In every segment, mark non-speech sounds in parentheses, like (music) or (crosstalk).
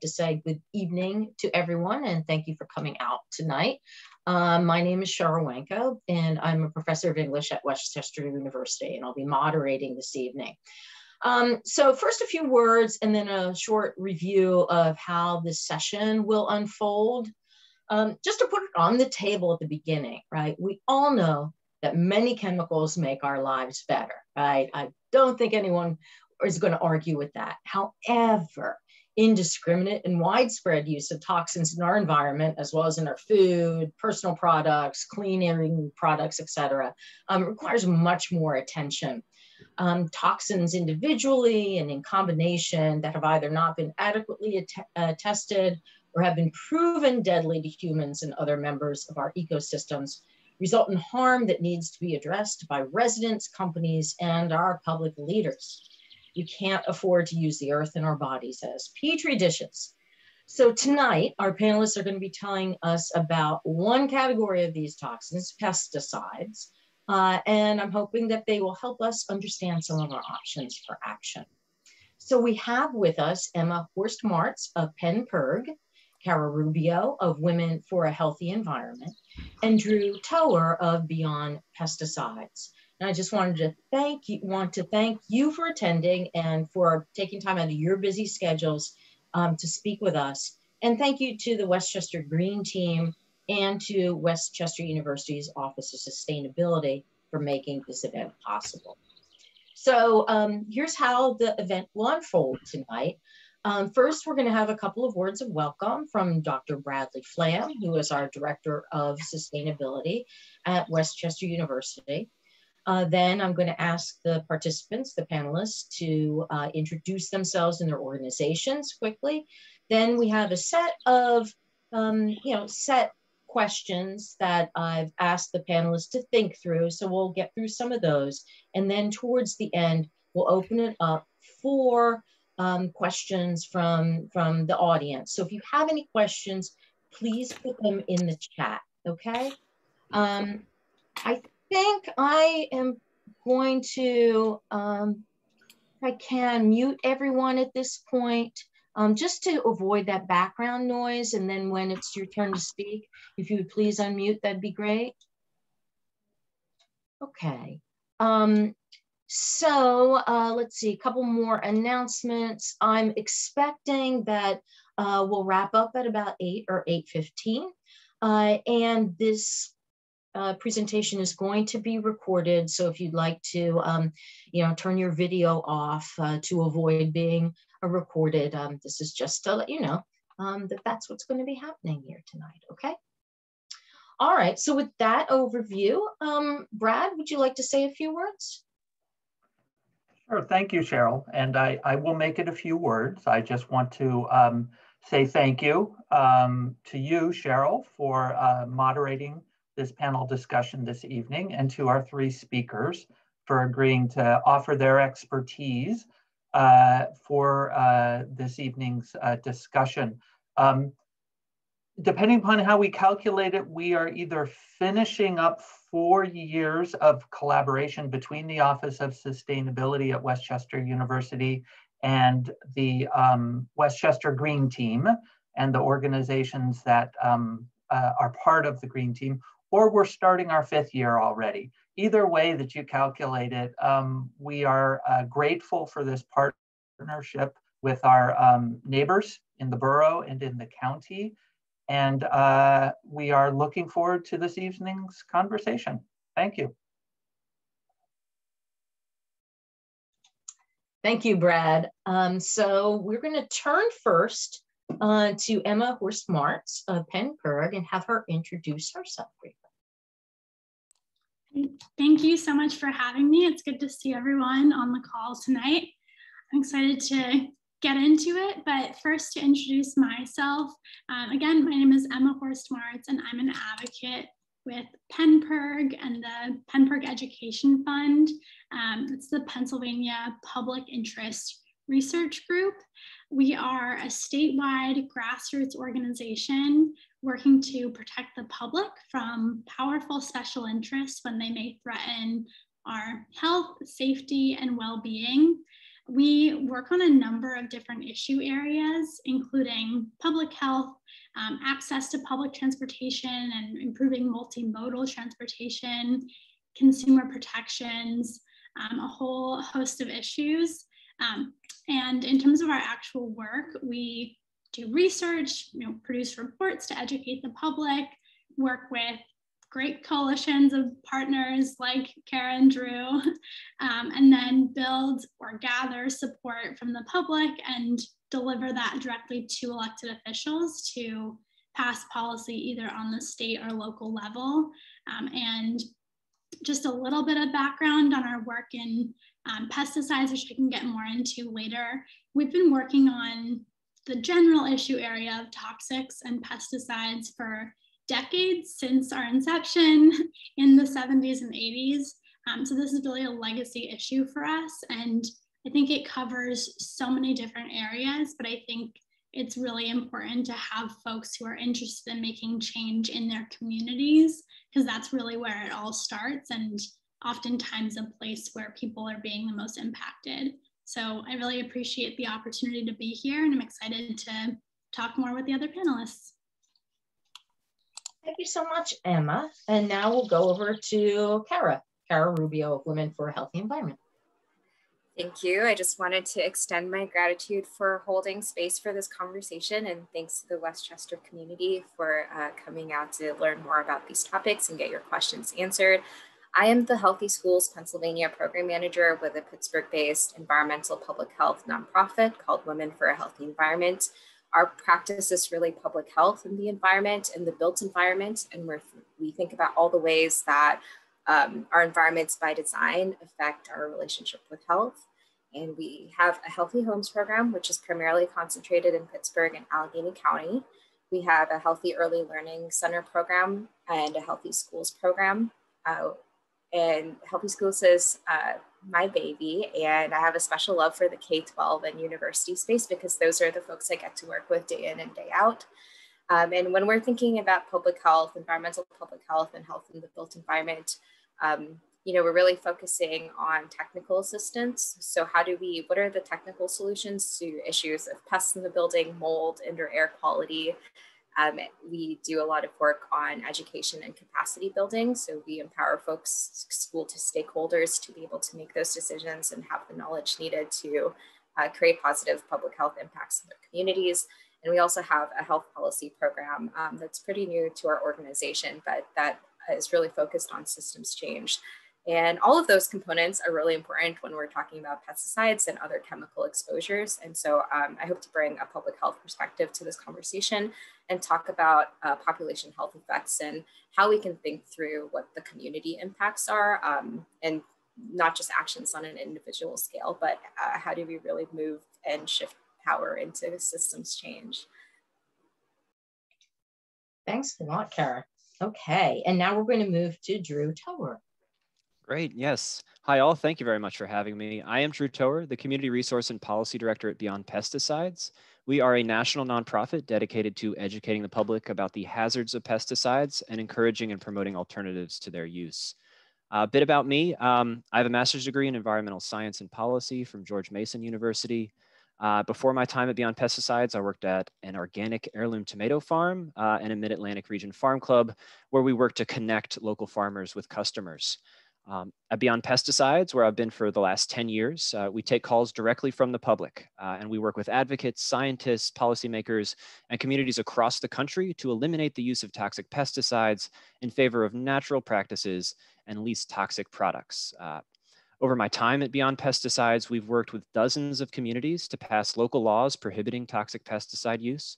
to say good evening to everyone and thank you for coming out tonight. Um, my name is Cheryl Wanko and I'm a professor of English at West Chester University and I'll be moderating this evening. Um, so first a few words and then a short review of how this session will unfold. Um, just to put it on the table at the beginning, right? We all know that many chemicals make our lives better, right? I don't think anyone is going to argue with that. However, indiscriminate and widespread use of toxins in our environment, as well as in our food, personal products, cleaning products, etc., um, requires much more attention. Um, toxins individually and in combination that have either not been adequately uh, tested or have been proven deadly to humans and other members of our ecosystems result in harm that needs to be addressed by residents, companies, and our public leaders. You can't afford to use the earth in our bodies as petri dishes. So tonight, our panelists are going to be telling us about one category of these toxins, pesticides, uh, and I'm hoping that they will help us understand some of our options for action. So we have with us Emma Horst Martz of PennPIRG, Kara Rubio of Women for a Healthy Environment, and Drew Toher of Beyond Pesticides. And I just wanted to thank you, want to thank you for attending and for taking time out of your busy schedules um, to speak with us. And thank you to the West Chester Green Team and to West Chester University's Office of Sustainability for making this event possible. So um, here's how the event will unfold tonight. Um, first, we're going to have a couple of words of welcome from Dr. Bradley Flamm, who is our Director of Sustainability at West Chester University. Uh, then I'm going to ask the participants, the panelists, to uh, introduce themselves and their organizations quickly. Then we have a set of, um, you know, set questions that I've asked the panelists to think through. So we'll get through some of those. And then towards the end, we'll open it up for um, questions from, from the audience. So if you have any questions, please put them in the chat, okay? Um, I think I am going to, um, if I can, mute everyone at this point, um, just to avoid that background noise. And then when it's your turn to speak, if you would please unmute, that'd be great. Okay. Um, so uh, let's see, a couple more announcements. I'm expecting that uh, we'll wrap up at about 8 or 8.15. Uh, and this uh, presentation is going to be recorded. So if you'd like to, um, you know, turn your video off uh, to avoid being uh, recorded, um, this is just to let you know um, that that's what's going to be happening here tonight. Okay. All right. So with that overview, um, Brad, would you like to say a few words? Sure. Thank you, Cheryl. And I, I will make it a few words. I just want to um, say thank you um, to you, Cheryl, for uh, moderating this panel discussion this evening and to our three speakers for agreeing to offer their expertise uh, for uh, this evening's uh, discussion. Um, depending upon how we calculate it, we are either finishing up four years of collaboration between the Office of Sustainability at West Chester University and the um, West Chester Green Team and the organizations that um, uh, are part of the Green Team, or we're starting our fifth year already. Either way that you calculate it, um, we are uh, grateful for this partnership with our um, neighbors in the borough and in the county. And uh, we are looking forward to this evening's conversation. Thank you. Thank you, Brad. Um, so we're going to turn first uh, to Emma Horst Martz of PennPIRG and have her introduce herself briefly. Thank you so much for having me. It's good to see everyone on the call tonight. I'm excited to get into it, but first to introduce myself. Um, again, my name is Emma Horst Martz, and I'm an advocate with PennPIRG and the PennPIRG Education Fund. Um, it's the Pennsylvania Public Interest Research Group. We are a statewide grassroots organization working to protect the public from powerful special interests when they may threaten our health, safety, and well-being. we work on a number of different issue areas, including public health, um, access to public transportation and improving multimodal transportation, consumer protections, um, a whole host of issues. Um, and in terms of our actual work, we do research, you know, produce reports to educate the public, work with great coalitions of partners like Karen Drew, (laughs) um, and then build or gather support from the public and deliver that directly to elected officials to pass policy either on the state or local level. Um, and just a little bit of background on our work in um, pesticides, which I can get more into later. We've been working on the general issue area of toxics and pesticides for decades since our inception (laughs) in the 70s and 80s. Um, so this is really a legacy issue for us. And I think it covers so many different areas, but I think it's really important to have folks who are interested in making change in their communities, because that's really where it all starts and oftentimes a place where people are being the most impacted. So I really appreciate the opportunity to be here and I'm excited to talk more with the other panelists. Thank you so much, Emma. And now we'll go over to Kara, Kara Rubio of Women for a Healthy Environment. Thank you. I just wanted to extend my gratitude for holding space for this conversation and thanks to the West Chester community for uh, coming out to learn more about these topics and get your questions answered. I am the Healthy Schools Pennsylvania Program Manager with a Pittsburgh-based environmental public health nonprofit called Women for a Healthy Environment our practice is really public health and the environment and the built environment. And we we think about all the ways that um, our environments by design affect our relationship with health. And we have a Healthy Homes program, which is primarily concentrated in Pittsburgh and Allegheny County. We have a Healthy Early Learning Center program and a Healthy Schools program. Uh, and Healthy Schools is uh, my baby and I have a special love for the K-12 and university space because those are the folks I get to work with day in and day out. Um, and when we're thinking about public health, environmental public health and health in the built environment, um, you know, we're really focusing on technical assistance. So how do we, what are the technical solutions to issues of pests in the building, mold, indoor air quality, um, we do a lot of work on education and capacity building. So we empower folks, school to stakeholders to be able to make those decisions and have the knowledge needed to uh, create positive public health impacts in their communities. And we also have a health policy program um, that's pretty new to our organization, but that is really focused on systems change. And all of those components are really important when we're talking about pesticides and other chemical exposures. And so um, I hope to bring a public health perspective to this conversation and talk about uh, population health effects and how we can think through what the community impacts are um, and not just actions on an individual scale, but uh, how do we really move and shift power into systems change. Thanks a lot, Kara. Okay, and now we're going to move to Drew Toher. Great, yes. Hi all, thank you very much for having me. I am Drew Toher, the Community Resource and Policy Director at Beyond Pesticides. We are a national nonprofit dedicated to educating the public about the hazards of pesticides and encouraging and promoting alternatives to their use. A bit about me, um, I have a master's degree in environmental science and policy from George Mason University. Uh, before my time at Beyond Pesticides, I worked at an organic heirloom tomato farm uh, and a Mid-Atlantic Region Farm Club, where we work to connect local farmers with customers. Um, at Beyond Pesticides, where I've been for the last 10 years, uh, we take calls directly from the public uh, and we work with advocates, scientists, policymakers, and communities across the country to eliminate the use of toxic pesticides in favor of natural practices and least toxic products. Uh, over my time at Beyond Pesticides, we've worked with dozens of communities to pass local laws prohibiting toxic pesticide use.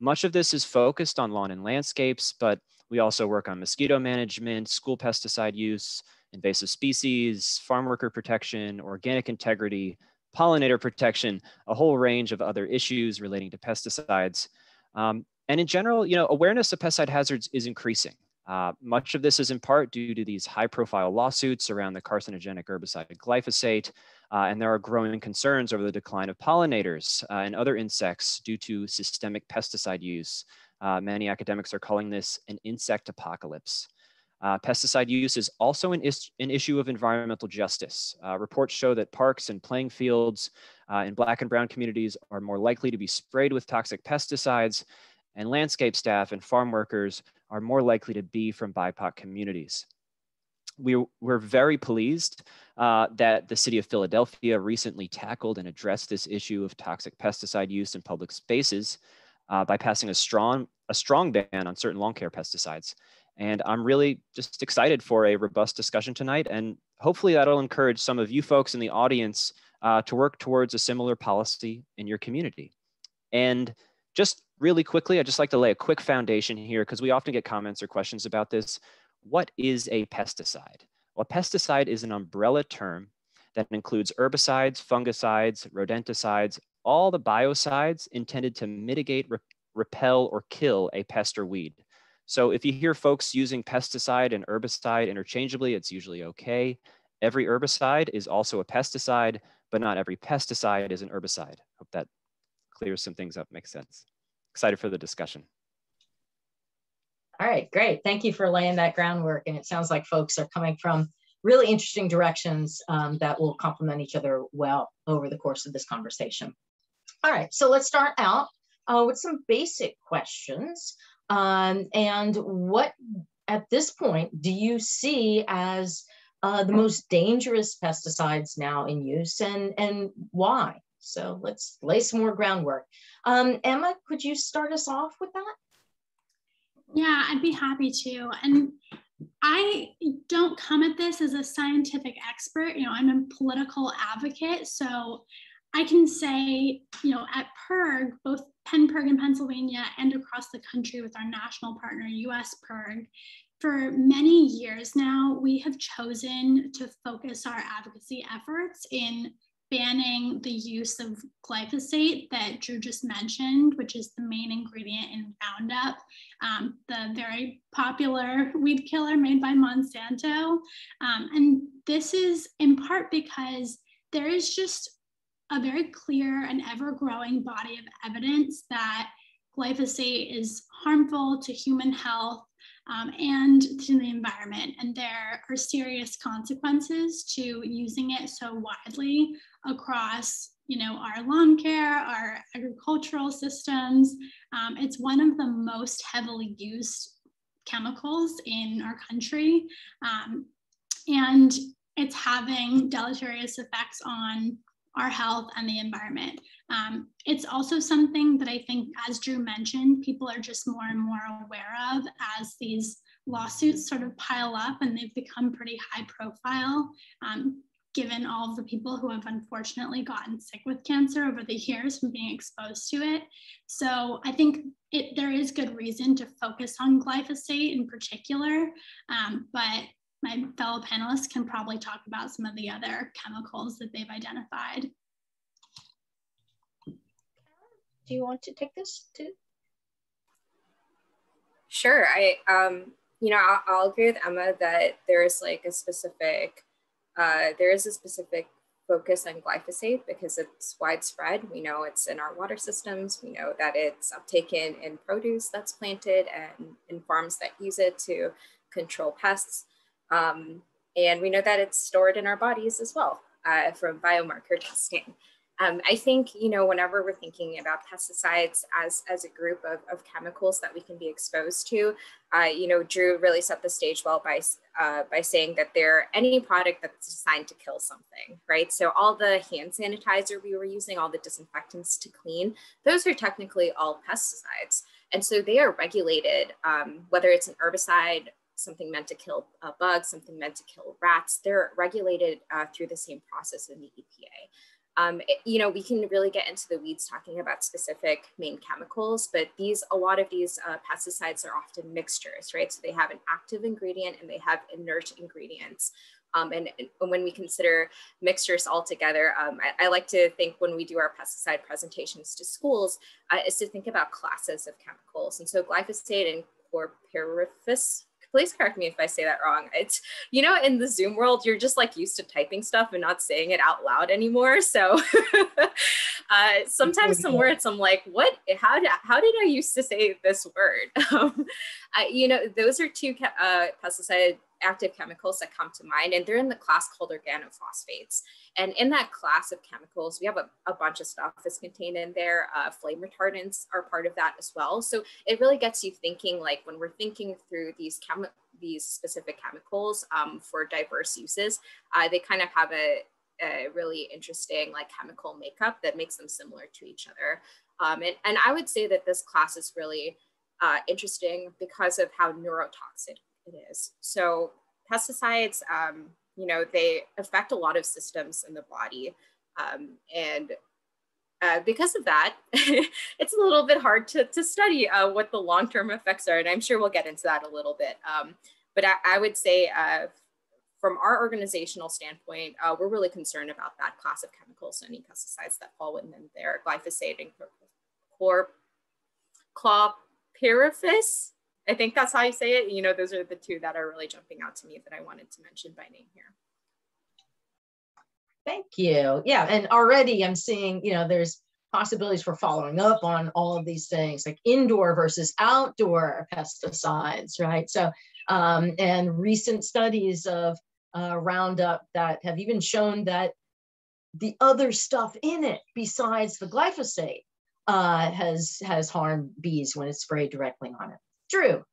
Much of this is focused on lawn and landscapes, but we also work on mosquito management, school pesticide use, invasive species, farm worker protection, organic integrity, pollinator protection, a whole range of other issues relating to pesticides. Um, and in general, you know, awareness of pesticide hazards is increasing. Uh, much of this is in part due to these high profile lawsuits around the carcinogenic herbicide glyphosate, uh, and there are growing concerns over the decline of pollinators uh, and other insects due to systemic pesticide use. Uh, many academics are calling this an insect apocalypse. Uh, pesticide use is also an, is an, issue of environmental justice. Uh, reports show that parks and playing fields uh, in black and brown communities are more likely to be sprayed with toxic pesticides, and landscape staff and farm workers are more likely to be from BIPOC communities. We, we're very pleased uh, that the city of Philadelphia recently tackled and addressed this issue of toxic pesticide use in public spaces uh, by passing a strong, a strong ban on certain lawn care pesticides. And I'm really just excited for a robust discussion tonight. And hopefully that'll encourage some of you folks in the audience uh, to work towards a similar policy in your community. And just really quickly, I'd just like to lay a quick foundation here because we often get comments or questions about this. What is a pesticide? Well, a pesticide is an umbrella term that includes herbicides, fungicides, rodenticides, all the biocides intended to mitigate, re repel, or kill a pest or weed. So if you hear folks using pesticide and herbicide interchangeably, it's usually okay. Every herbicide is also a pesticide, but not every pesticide is an herbicide. Hope that clears some things up, makes sense. Excited for the discussion. All right, great. Thank you for laying that groundwork. And it sounds like folks are coming from really interesting directions um, that will complement each other well over the course of this conversation. All right, so let's start out uh, with some basic questions. Um, and what, at this point, do you see as uh, the most dangerous pesticides now in use and, and why? So let's lay some more groundwork. Um, Emma, could you start us off with that? Yeah, I'd be happy to. And I don't come at this as a scientific expert. You know, I'm a political advocate. So I can say, you know, at PIRG, both PennPIRG in Pennsylvania and across the country with our national partner, US PIRG, for many years now, we have chosen to focus our advocacy efforts in banning the use of glyphosate that Drew just mentioned, which is the main ingredient in Roundup, um, the very popular weed killer made by Monsanto. Um, and this is in part because there is just a very clear and ever growing body of evidence that glyphosate is harmful to human health um, and to the environment. And there are serious consequences to using it so widely across you know, our lawn care, our agricultural systems. Um, it's one of the most heavily used chemicals in our country. Um, and it's having deleterious effects on our health and the environment. Um, it's also something that I think, as Drew mentioned, people are just more and more aware of as these lawsuits sort of pile up and they've become pretty high profile. Um, given all of the people who have unfortunately gotten sick with cancer over the years from being exposed to it. So I think it, there is good reason to focus on glyphosate in particular, um, but my fellow panelists can probably talk about some of the other chemicals that they've identified. Do you want to take this too? Sure. I, um, you know, I'll, I'll agree with Emma that there is like a specific, uh, there is a specific focus on glyphosate because it's widespread. We know it's in our water systems. We know that it's uptaken in produce that's planted and in farms that use it to control pests. Um, and we know that it's stored in our bodies as well uh, from biomarker testing. Um, I think, you know, whenever we're thinking about pesticides as, as a group of, of chemicals that we can be exposed to, uh, you know, Drew really set the stage well by, uh, by saying that they're any product that's designed to kill something, right? So all the hand sanitizer we were using, all the disinfectants to clean, those are technically all pesticides. And so they are regulated, um, whether it's an herbicide something meant to kill uh, bugs, something meant to kill rats. They're regulated uh, through the same process in the EPA. Um, it, you know, we can really get into the weeds talking about specific main chemicals, but these, a lot of these uh, pesticides are often mixtures, right? So they have an active ingredient and they have inert ingredients. Um, and, and, when we consider mixtures altogether, um, I, I, like to think when we do our pesticide presentations to schools uh, is to think about classes of chemicals. And so glyphosate and chlorpyrifos please correct me if I say that wrong. It's, you know, in the Zoom world, you're just like used to typing stuff and not saying it out loud anymore. So (laughs) uh, sometimes some words I'm like, what, how did, how did I used to say this word? (laughs) Um, I, you know, those are two uh, pesticide active chemicals that come to mind, and they're in the class called organophosphates. And in that class of chemicals, we have a, a bunch of stuff that's contained in there. Uh, flame retardants are part of that as well. So it really gets you thinking, like when we're thinking through these chemi- these specific chemicals um, for diverse uses, uh, they kind of have a, a, really interesting like chemical makeup that makes them similar to each other. Um, and, and I would say that this class is really uh, interesting because of how neurotoxic it is. So pesticides, um, you know, they affect a lot of systems in the body. Um, and uh, because of that, (laughs) it's a little bit hard to, to study uh, what the long-term effects are. And I'm sure we'll get into that a little bit. Um, but I, I, would say uh, from our organizational standpoint, uh, we're really concerned about that class of chemicals, any pesticides that fall within there, glyphosate and chlor, chlorpyrifos. I think that's how you say it. You know, those are the two that are really jumping out to me that I wanted to mention by name here. Thank you. Yeah, and already I'm seeing, you know, there's possibilities for following up on all of these things like indoor versus outdoor pesticides, right? So, um, and recent studies of uh, Roundup that have even shown that the other stuff in it besides the glyphosate uh, has has harmed bees when it's sprayed directly on it. Drew.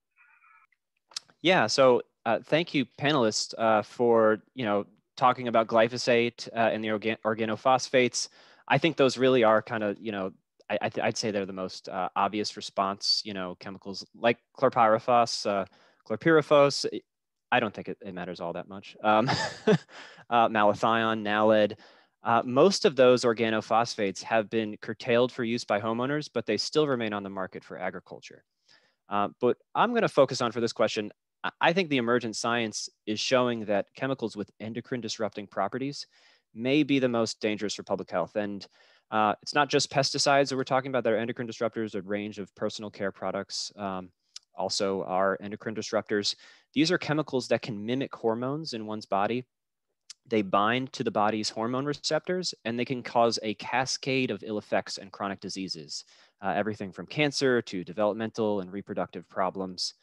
Yeah, so uh, thank you, panelists, uh, for you know talking about glyphosate uh, and the organ organophosphates. I think those really are kind of you know I, would say they're the most uh, obvious response. You know, chemicals like chlorpyrifos, uh, chlorpyrifos. I don't think it, it, matters all that much. Um, (laughs) uh, malathion, naled. Most of those organophosphates have been curtailed for use by homeowners, but they still remain on the market for agriculture. Uh, but I'm going to focus on for this question. I think the emergent science is showing that chemicals with endocrine disrupting properties may be the most dangerous for public health. And uh, it's not just pesticides that we're talking about that are endocrine disruptors, a range of personal care products um, also are endocrine disruptors. These are chemicals that can mimic hormones in one's body. They bind to the body's hormone receptors and they can cause a cascade of ill effects and chronic diseases uh, everything from cancer to developmental and reproductive problems.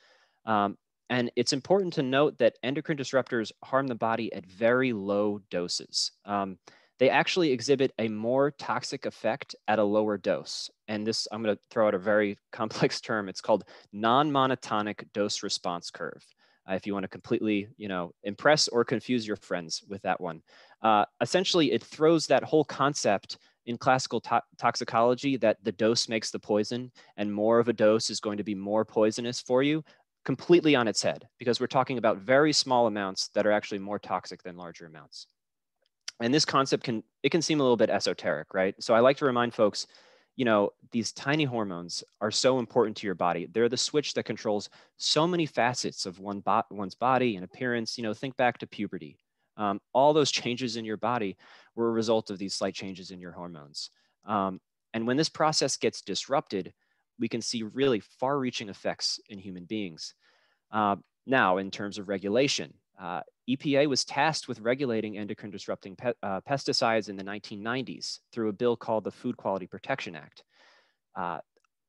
Um, and it's important to note that endocrine disruptors harm the body at very low doses. Um, they actually exhibit a more toxic effect at a lower dose. And this, I'm going to throw out a very (laughs) complex term. It's called non-monotonic dose response curve. Uh, if you want to completely, you know, impress or confuse your friends with that one. Uh, essentially, it throws that whole concept in classical to toxicology that the dose makes the poison and more of a dose is going to be more poisonous for you completely on its head because we're talking about very small amounts that are actually more toxic than larger amounts. And this concept can, it can seem a little bit esoteric, right? So I like to remind folks, you know, these tiny hormones are so important to your body. They're the switch that controls so many facets of one bo one's body and appearance. You know, think back to puberty. Um, all those changes in your body were a result of these slight changes in your hormones. Um, and when this process gets disrupted, we can see really far reaching effects in human beings. Uh, now, in terms of regulation, uh, EPA was tasked with regulating endocrine disrupting pe uh, pesticides in the 1990s through a bill called the Food Quality Protection Act. Uh,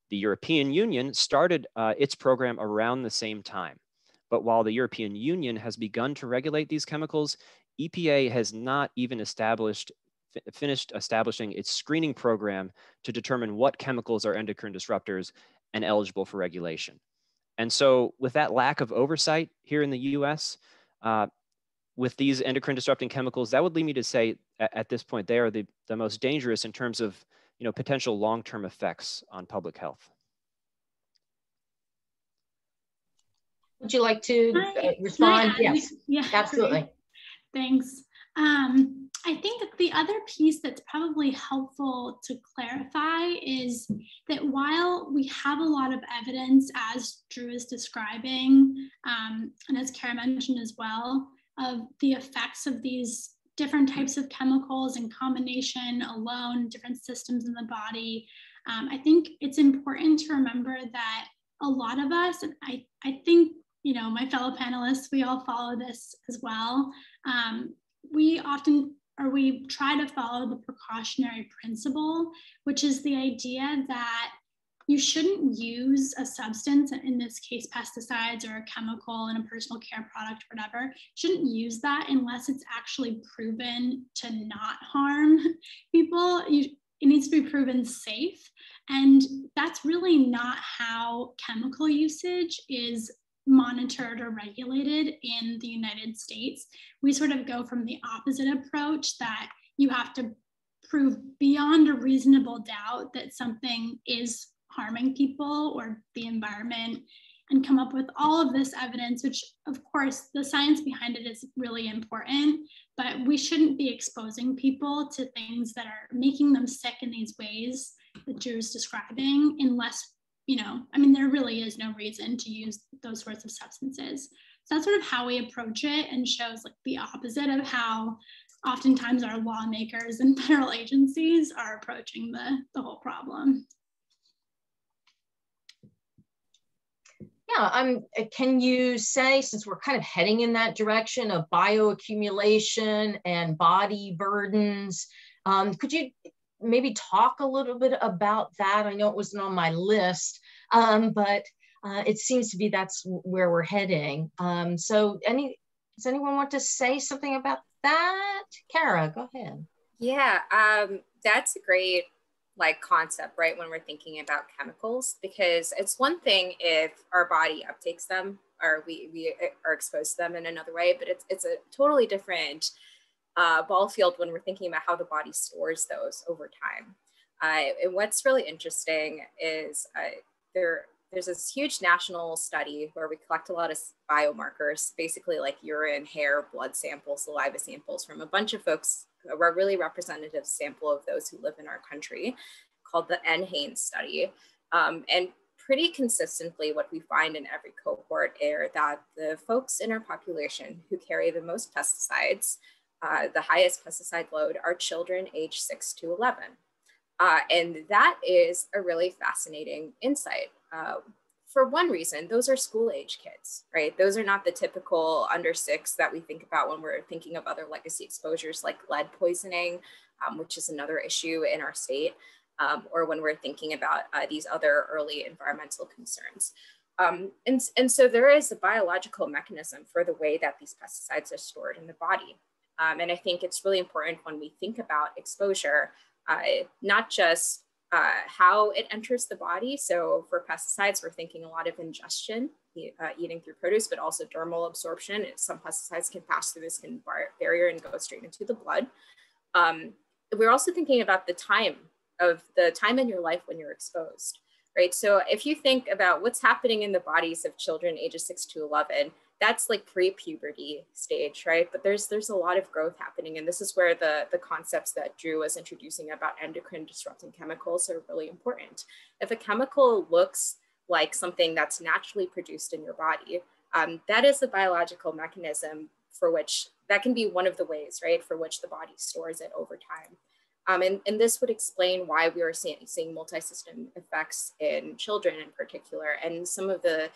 the European Union started uh, its program around the same time. But while the European Union has begun to regulate these chemicals, EPA has not even established finished establishing its screening program to determine what chemicals are endocrine disruptors and eligible for regulation. And so with that lack of oversight here in the US, uh, with these endocrine disrupting chemicals, that would lead me to say at, at this point, they are the, the most dangerous in terms of you know, potential long-term effects on public health. Would you like to uh, respond? Yes, yeah, absolutely. Thanks. Um, I think that the other piece that's probably helpful to clarify is that while we have a lot of evidence, as Drew is describing, um, and as Kara mentioned as well, of the effects of these different types of chemicals in combination, alone, different systems in the body, um, I think it's important to remember that a lot of us, and I, I think you know, my fellow panelists, we all follow this as well. Um, we often or we try to follow the precautionary principle, which is the idea that you shouldn't use a substance, in this case, pesticides or a chemical in a personal care product, whatever, shouldn't use that unless it's actually proven to not harm (laughs) people. You, it needs to be proven safe. And that's really not how chemical usage is monitored or regulated in the United States. We sort of go from the opposite approach that you have to prove beyond a reasonable doubt that something is harming people or the environment and come up with all of this evidence, which of course the science behind it is really important, but we shouldn't be exposing people to things that are making them sick in these ways that Drew's describing unless, you know, I mean, there really is no reason to use those sorts of substances. So that's sort of how we approach it and shows like the opposite of how oftentimes our lawmakers and (laughs) federal agencies are approaching the, the whole problem. Yeah, um, uh, can you say, since we're kind of heading in that direction of bioaccumulation and body burdens, um, could you maybe talk a little bit about that? I know it wasn't on my list, um, but uh, it seems to be that's where we're heading. Um, so any, does anyone want to say something about that? Kara, go ahead. Yeah, um, that's a great like concept, right? When we're thinking about chemicals, because it's one thing if our body uptakes them or we, we are exposed to them in another way, but it's, it's a totally different uh, ball field when we're thinking about how the body stores those over time. Uh, and what's really interesting is uh, there, there's this huge national study where we collect a lot of biomarkers, basically like urine, hair, blood samples, saliva samples from a bunch of folks a really representative sample of those who live in our country called the NHANES study. Um, and pretty consistently what we find in every cohort are that the folks in our population who carry the most pesticides, uh, the highest pesticide load are children age 6 to 11. Uh, and that is a really fascinating insight. Uh, for one reason, those are school age kids, right? Those are not the typical under six that we think about when we're thinking of other legacy exposures like lead poisoning, um, which is another issue in our state, um, or when we're thinking about uh, these other early environmental concerns. Um, and, and so there is a biological mechanism for the way that these pesticides are stored in the body. Um, and I think it's really important when we think about exposure, uh, not just uh, how it enters the body. So for pesticides, we're thinking a lot of ingestion, uh, eating through produce, but also dermal absorption. Some pesticides can pass through the skin bar barrier and go straight into the blood. Um, we're also thinking about the time of the time in your life when you're exposed, right? So if you think about what's happening in the bodies of children ages six to 11, that's like pre-puberty stage, right? But there's there's a lot of growth happening, and this is where the the concepts that Drew was introducing about endocrine disrupting chemicals are really important. If a chemical looks like something that's naturally produced in your body, um, that is the biological mechanism for which that can be one of the ways, right, for which the body stores it over time. Um, and, and this would explain why we are seeing, seeing multi-system effects in children in particular, and some of the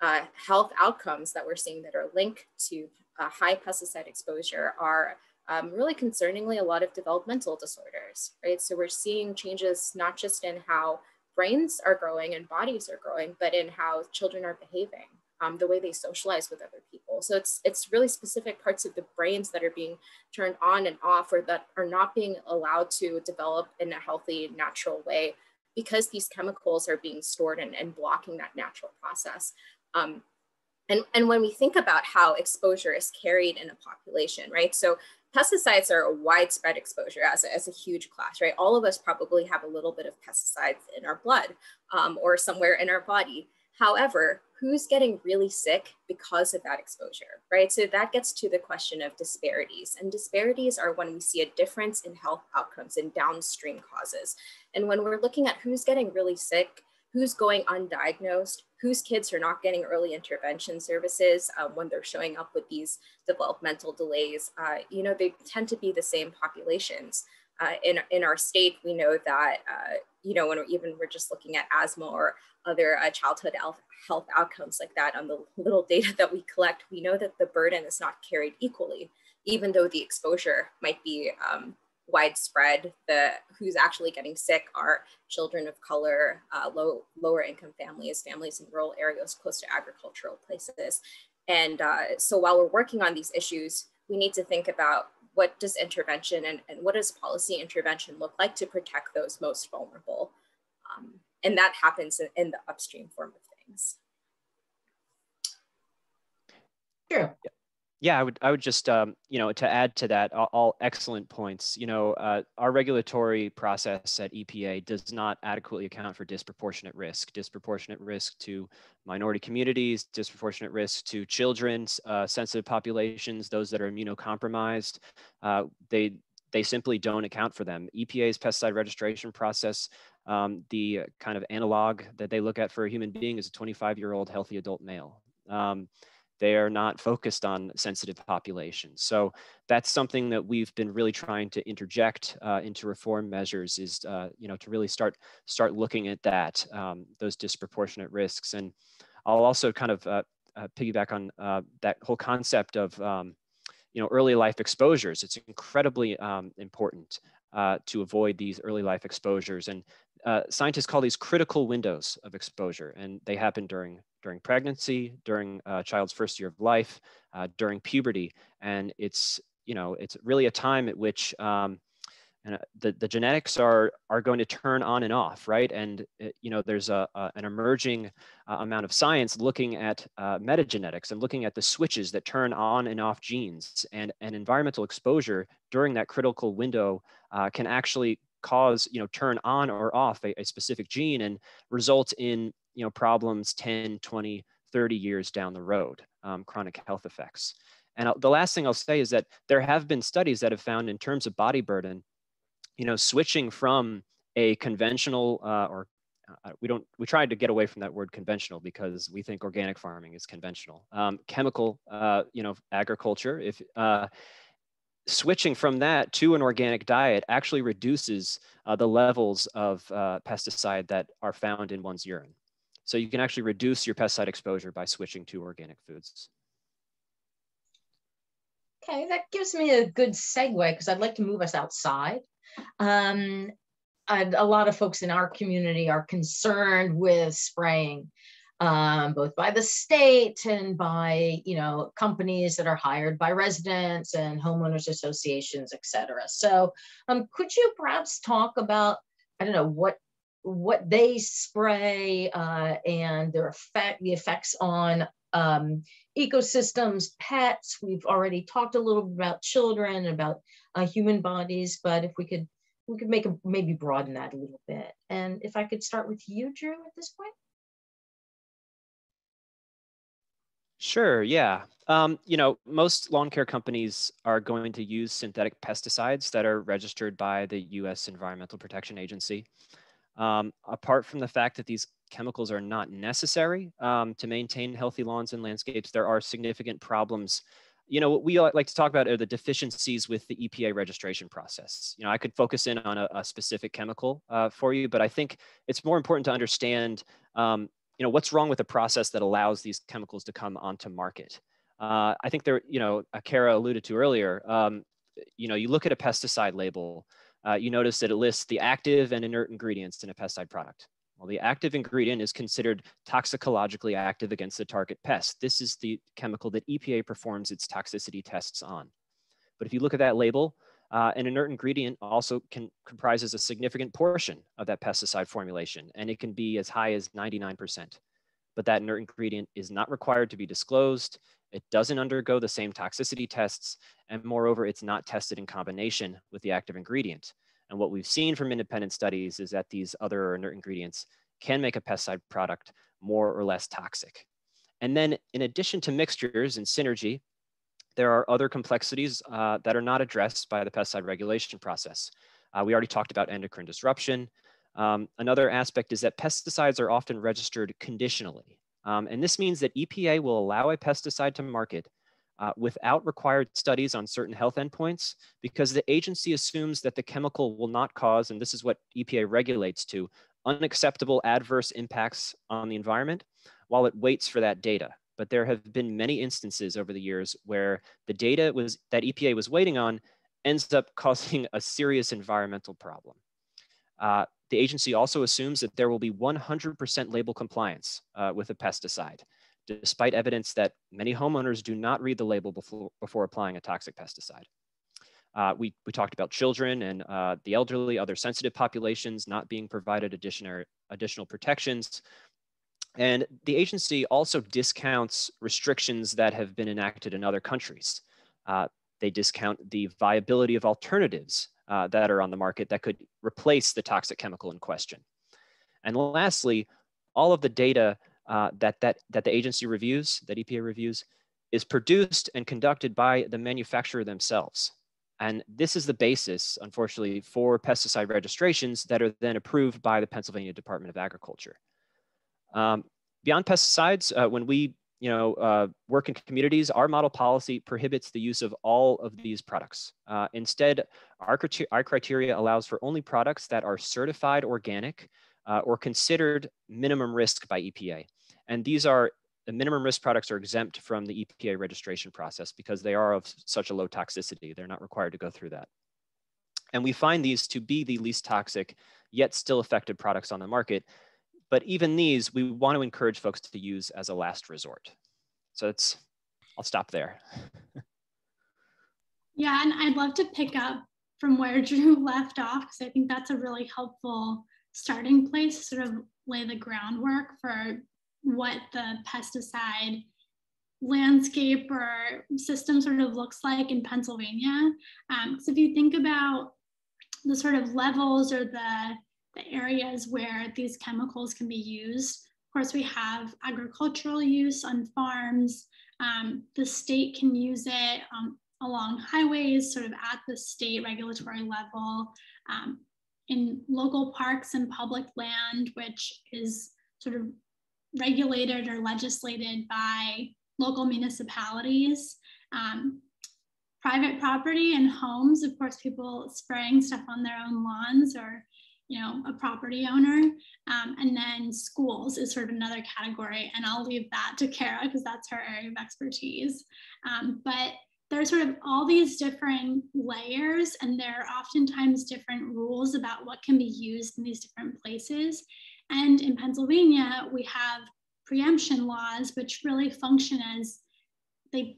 uh, health outcomes that we're seeing that are linked to uh, high pesticide exposure are um, really concerningly a lot of developmental disorders, right? So we're seeing changes not just in how brains are growing and bodies are growing, but in how children are behaving, um, the way they socialize with other people. So it's it's really specific parts of the brains that are being turned on and off, or that are not being allowed to develop in a healthy, natural way because these chemicals are being stored and, and blocking that natural process. Um, and, and when we think about how exposure is carried in a population, right? So pesticides are a widespread exposure as a, as a huge class, right? All of us probably have a little bit of pesticides in our blood um, or somewhere in our body. However, who's getting really sick because of that exposure, right? So that gets to the question of disparities. And disparities are when we see a difference in health outcomes and downstream causes. And when we're looking at who's getting really sick, who's going undiagnosed, whose kids are not getting early intervention services um, when they're showing up with these developmental delays. Uh, you know, they tend to be the same populations. Uh, in, in our state, we know that, uh, you know, when we're even we're just looking at asthma or other uh, childhood health outcomes like that on the little data (laughs) that we collect, we know that the burden is not carried equally, even though the exposure might be um, widespread. The who's actually getting sick are children of color, uh, low lower income families, families in rural areas close to agricultural places. And uh, so while we're working on these issues, we need to think about what does intervention and, and what does policy intervention look like to protect those most vulnerable. Um, and that happens in, in, the upstream form of things. Sure yeah, I would I would just um, you know to add to that all, all excellent points. You know, uh, our regulatory process at EPA does not adequately account for disproportionate risk, disproportionate risk to minority communities, disproportionate risk to children, uh, sensitive populations, those that are immunocompromised. Uh, they they simply don't account for them. EPA's pesticide registration process, um, the kind of analog that they look at for a human being is a 25 year old healthy adult male. Um, they are not focused on sensitive populations. So that's something that we've been really trying to interject uh, into reform measures is, uh, you know, to really start start looking at that, um, those disproportionate risks. And I'll also kind of uh, uh piggyback on uh, that whole concept of, um, you know, early life exposures. It's incredibly um, important uh, to avoid these early life exposures. And uh, scientists call these critical windows of exposure, and they happen during during pregnancy, during a child's first year of life, uh, during puberty, and it's you know it's really a time at which um, and uh, the, the genetics are are going to turn on and off right? And uh, you know there's a, a an emerging uh, amount of science looking at uh, metagenetics and looking at the switches that turn on and off genes. And and environmental exposure during that critical window uh, can actually cause you know turn on or off a, a specific gene and result in you know problems 10 20 30 years down the road um, chronic health effects. And the last thing i'll say is that there have been studies that have found in terms of body burden you know switching from a conventional uh, or uh, we don't we tried to get away from that word conventional because we think organic farming is conventional. Um, chemical uh, you know agriculture if uh, switching from that to an organic diet actually reduces uh, the levels of uh, pesticide that are found in one's urine so you can actually reduce your pesticide exposure by switching to organic foods. Okay, that gives me a good segue because I'd like to move us outside. Um, a lot of folks in our community are concerned with spraying, um, both by the state and by you know companies that are hired by residents and homeowners associations, et cetera. So, um, could you perhaps talk about I don't know what what they spray uh, and their effect, the effects on um, ecosystems, pets. We've already talked a little bit about children, and about uh, human bodies, but if we could, we could make a, maybe broaden that a little bit. And if I could start with you, Drew, at this point. Sure, yeah. Um, you know, most lawn care companies are going to use synthetic pesticides that are registered by the US Environmental Protection Agency. Um, apart from the fact that these chemicals are not necessary um, to maintain healthy lawns and landscapes, there are significant problems. You know, what we like to talk about are the deficiencies with the EPA registration process. You know, I could focus in on a, a specific chemical uh, for you, but I think it's more important to understand, um, you know, what's wrong with the process that allows these chemicals to come onto market. Uh, I think there, you know, Kara alluded to earlier, um, you know, you look at a pesticide label, uh, you notice that it lists the active and inert ingredients in a pesticide product. Well, the active ingredient is considered toxicologically active against the target pest. This is the chemical that EPA performs its toxicity tests on. But if you look at that label, uh, an inert ingredient also can, comprises a significant portion of that pesticide formulation, and it can be as high as 99%. But that inert ingredient is not required to be disclosed. It doesn't undergo the same toxicity tests, and moreover, it's not tested in combination with the active ingredient. And what we've seen from independent studies is that these other inert ingredients can make a pesticide product more or less toxic. And then in addition to mixtures and synergy, there are other complexities uh, that are not addressed by the pesticide regulation process. Uh, we already talked about endocrine disruption. Um, another aspect is that pesticides are often registered conditionally. Um, and this means that EPA will allow a pesticide to market uh, without required studies on certain health endpoints because the agency assumes that the chemical will not cause, and this is what EPA regulates to, unacceptable adverse impacts on the environment while it waits for that data. But there have been many instances over the years where the data was that EPA was waiting on ends up (laughs) causing a serious environmental problem. Uh, the agency also assumes that there will be 100% label compliance uh, with a pesticide, despite evidence that many homeowners do not read the label before, before applying a toxic pesticide. Uh, we, we talked about children and uh, the elderly, other sensitive populations not being provided additional, additional protections. And the agency also discounts restrictions that have been enacted in other countries. Uh, they discount the viability of alternatives uh, that are on the market that could replace the toxic chemical in question. And lastly, all of the data uh, that, that, that the agency reviews, that EPA reviews, is produced and conducted by the manufacturer themselves. And this is the basis, unfortunately, for pesticide registrations that are then approved by the Pennsylvania Department of Agriculture. Um, beyond pesticides, uh, when we you know, uh, work in communities, our model policy prohibits the use of all of these products. Uh, instead, our, our, criteria allows for only products that are certified organic uh, or considered minimum risk by EPA. And these are the minimum risk products are exempt from the EPA registration process because they are of such a low toxicity. They're not required to go through that. And we find these to be the least toxic, yet still effective products on the market. But even these, we want to encourage folks to use as a last resort. So it's, I'll stop there. yeah, and I'd love to pick up from where (laughs) Drew left off, because I think that's a really helpful starting place, sort of lay the groundwork for what the pesticide landscape or system sort of looks like in Pennsylvania. Um, so if you think about the sort of levels or the, the areas where these chemicals can be used, of course, we have agricultural use on farms. Um, the state can use it um, along highways, sort of at the state regulatory level, um, in local parks and public land, which is sort of regulated or legislated by local municipalities. Um, private property and homes, of course, people spraying stuff on their own lawns or you know, a property owner. Um, and then schools is sort of another category. And I'll leave that to Kara because that's her area of expertise. Um, but there's sort of all these different layers and there are oftentimes different rules about what can be used in these different places. And in Pennsylvania, we have preemption laws, which really function as they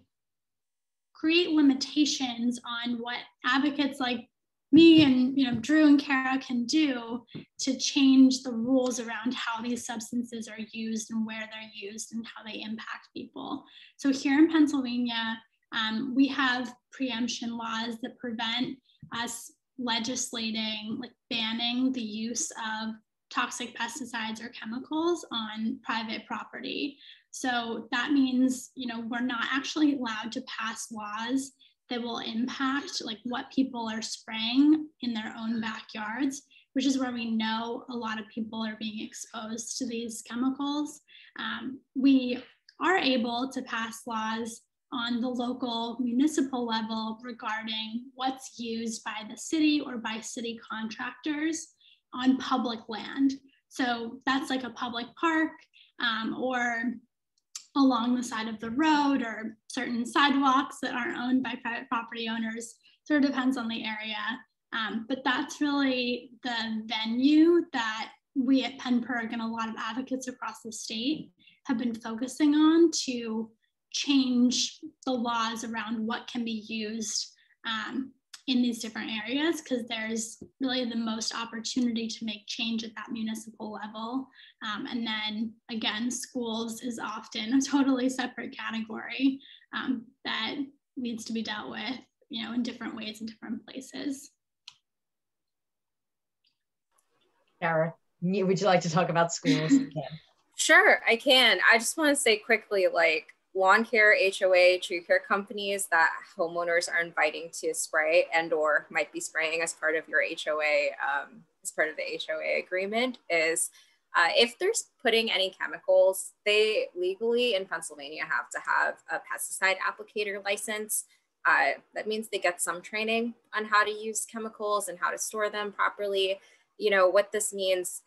create limitations on what advocates like me and you know Drew and Kara can do to change the rules around how these substances are used and where they're used and how they impact people. So here in Pennsylvania, um, we have preemption laws that prevent us legislating, like banning the use of toxic pesticides or chemicals on private property. So that means, you know, we're not actually allowed to pass laws that will impact like what people are spraying in their own backyards, which is where we know a lot of people are being exposed to these chemicals. Um, we are able to pass laws on the local municipal level regarding what's used by the city or by city contractors on public land. So that's like a public park um, or along the side of the road or certain sidewalks that aren't owned by private property owners. Sort of depends on the area. Um, but that's really the venue that we at PennPIRG and a lot of advocates across the state have been focusing on to change the laws around what can be used um, in these different areas because there's really the most opportunity to make change at that municipal level. Um, and then again, schools is often a totally separate category um, that needs to be dealt with, you know, in different ways in different places. Kara, would you like to talk about schools? (laughs) Sure, I can. I just want to say quickly, like lawn care HOA, tree care companies that homeowners are inviting to spray and or might be spraying as part of your HOA, um, as part of the HOA agreement is uh, if they're putting any chemicals, they legally in Pennsylvania have to have a pesticide applicator license. Uh, that means they get some training on how to use chemicals and how to store them properly. You know, what this means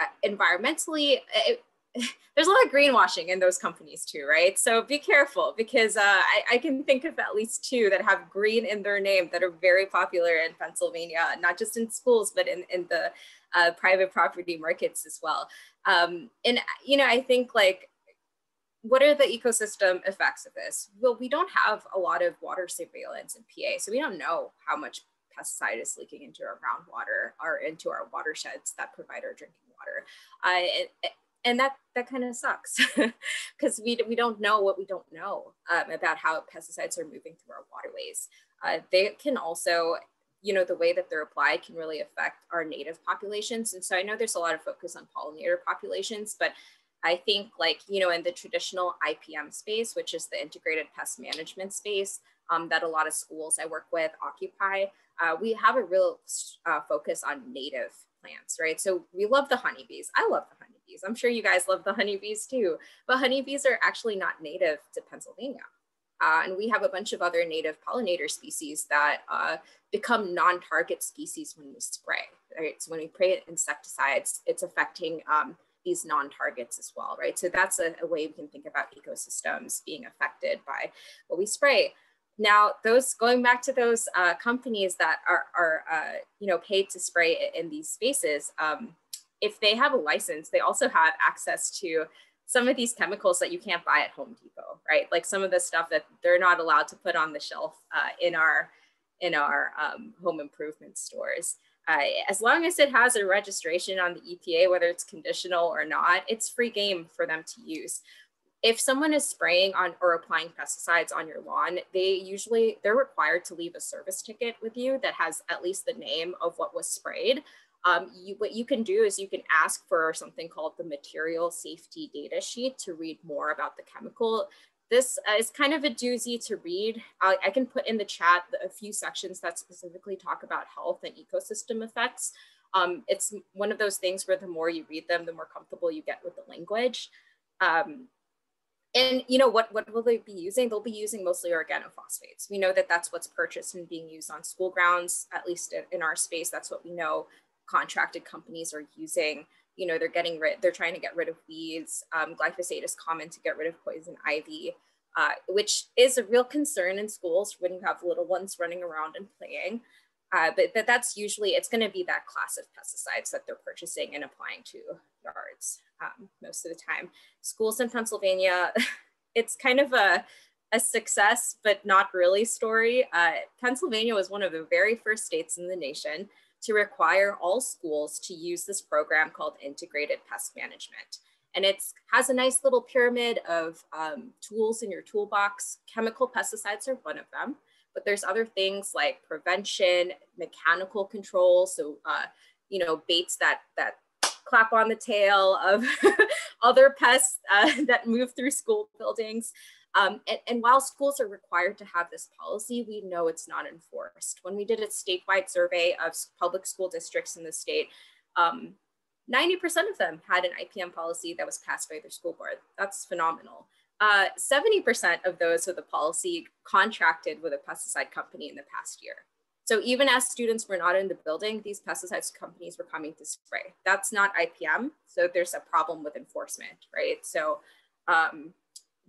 uh, environmentally, it, (laughs) there's a lot of greenwashing in those companies too, right? So be careful because uh, I, I, can think of at least two that have green in their name that are very popular in Pennsylvania, not just in schools, but in, in the uh, private property markets as well. Um, and, you know, I think like, what are the ecosystem effects of this? Well, we don't have a lot of water surveillance in PA, so we don't know how much pesticide is leaking into our groundwater or into our watersheds that provide our drinking water. Uh, and that that kind of sucks (laughs) because we, we don't know what we don't know um, about how pesticides are moving through our waterways. Uh, they can also, you know, the way that they're applied can really affect our native populations. And so I know there's a lot of focus on pollinator populations, but I think like, you know, in the traditional IPM space, which is the integrated pest management space um, that a lot of schools I work with occupy, uh, we have a real uh, focus on native plants, right? So we love the honeybees. I love the honeybees. I'm sure you guys love the honeybees too, but honeybees are actually not native to Pennsylvania. Uh, and we have a bunch of other native pollinator species that uh, become non-target species when we spray, right? So when we spray insecticides, it's affecting um, these non-targets as well, right? So that's a, a way we can think about ecosystems being affected by what we spray. Now, those going back to those uh, companies that are, are uh, you know, paid to spray in these spaces, um, if they have a license, they also have access to some of these chemicals that you can't buy at Home Depot, right? Like some of the stuff that they're not allowed to put on the shelf uh, in our in our um, home improvement stores. Uh, as long as it has a registration on the EPA, whether it's conditional or not, it's free game for them to use if someone is spraying on or applying pesticides on your lawn, they usually they're required to leave a service ticket with you that has at least the name of what was sprayed. Um, you, what you can do is you can ask for something called the material safety data sheet to read more about the chemical. This uh, is kind of a doozy to read. I, I can put in the chat a few sections that specifically talk about health and ecosystem effects. Um, it's one of those things where the more you read them, the more comfortable you get with the language. Um, and you know what, what will they be using? They'll be using mostly organophosphates. We know that that's what's purchased and being used on school grounds, at least in, our space, that's what we know contracted companies are using. You know, they're getting rid, they're trying to get rid of weeds. Um, glyphosate is common to get rid of poison ivy, uh, which is a real concern in schools when you have little ones running around and playing. Uh, but, but that's usually, it's gonna be that class of pesticides that they're purchasing and applying to yards um, most of the time. Schools in Pennsylvania, (laughs) it's kind of a, a success, but not really story. Uh, Pennsylvania was one of the very first states in the nation to require all schools to use this program called Integrated Pest Management. And it has a nice little pyramid of um, tools in your toolbox. Chemical pesticides are one of them, but there's other things like prevention, mechanical control. So, uh, you know, baits that, that clap on the tail of (laughs) other pests uh, (laughs) that move through school buildings. Um, and, and, while schools are required to have this policy, we know it's not enforced. When we did a statewide survey of public school districts in the state, 90% um, of them had an IPM policy that was passed by their school board. That's phenomenal. 70% uh, of those with a policy contracted with a pesticide company in the past year. So even as students were not in the building, these pesticides companies were coming to spray. That's not IPM. So there's a problem with enforcement, right? So um,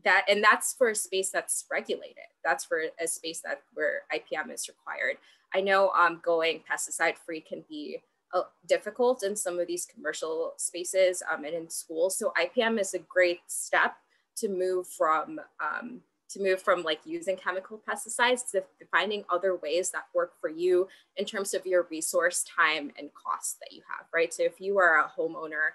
that, and that's for a space that's regulated. That's for a space that where IPM is required. I know um, going pesticide free can be uh, difficult in some of these commercial spaces um, and in schools. So IPM is a great step to move from um, to move from like using chemical pesticides to finding other ways that work for you in terms of your resource time and costs that you have, right? So if you are a homeowner,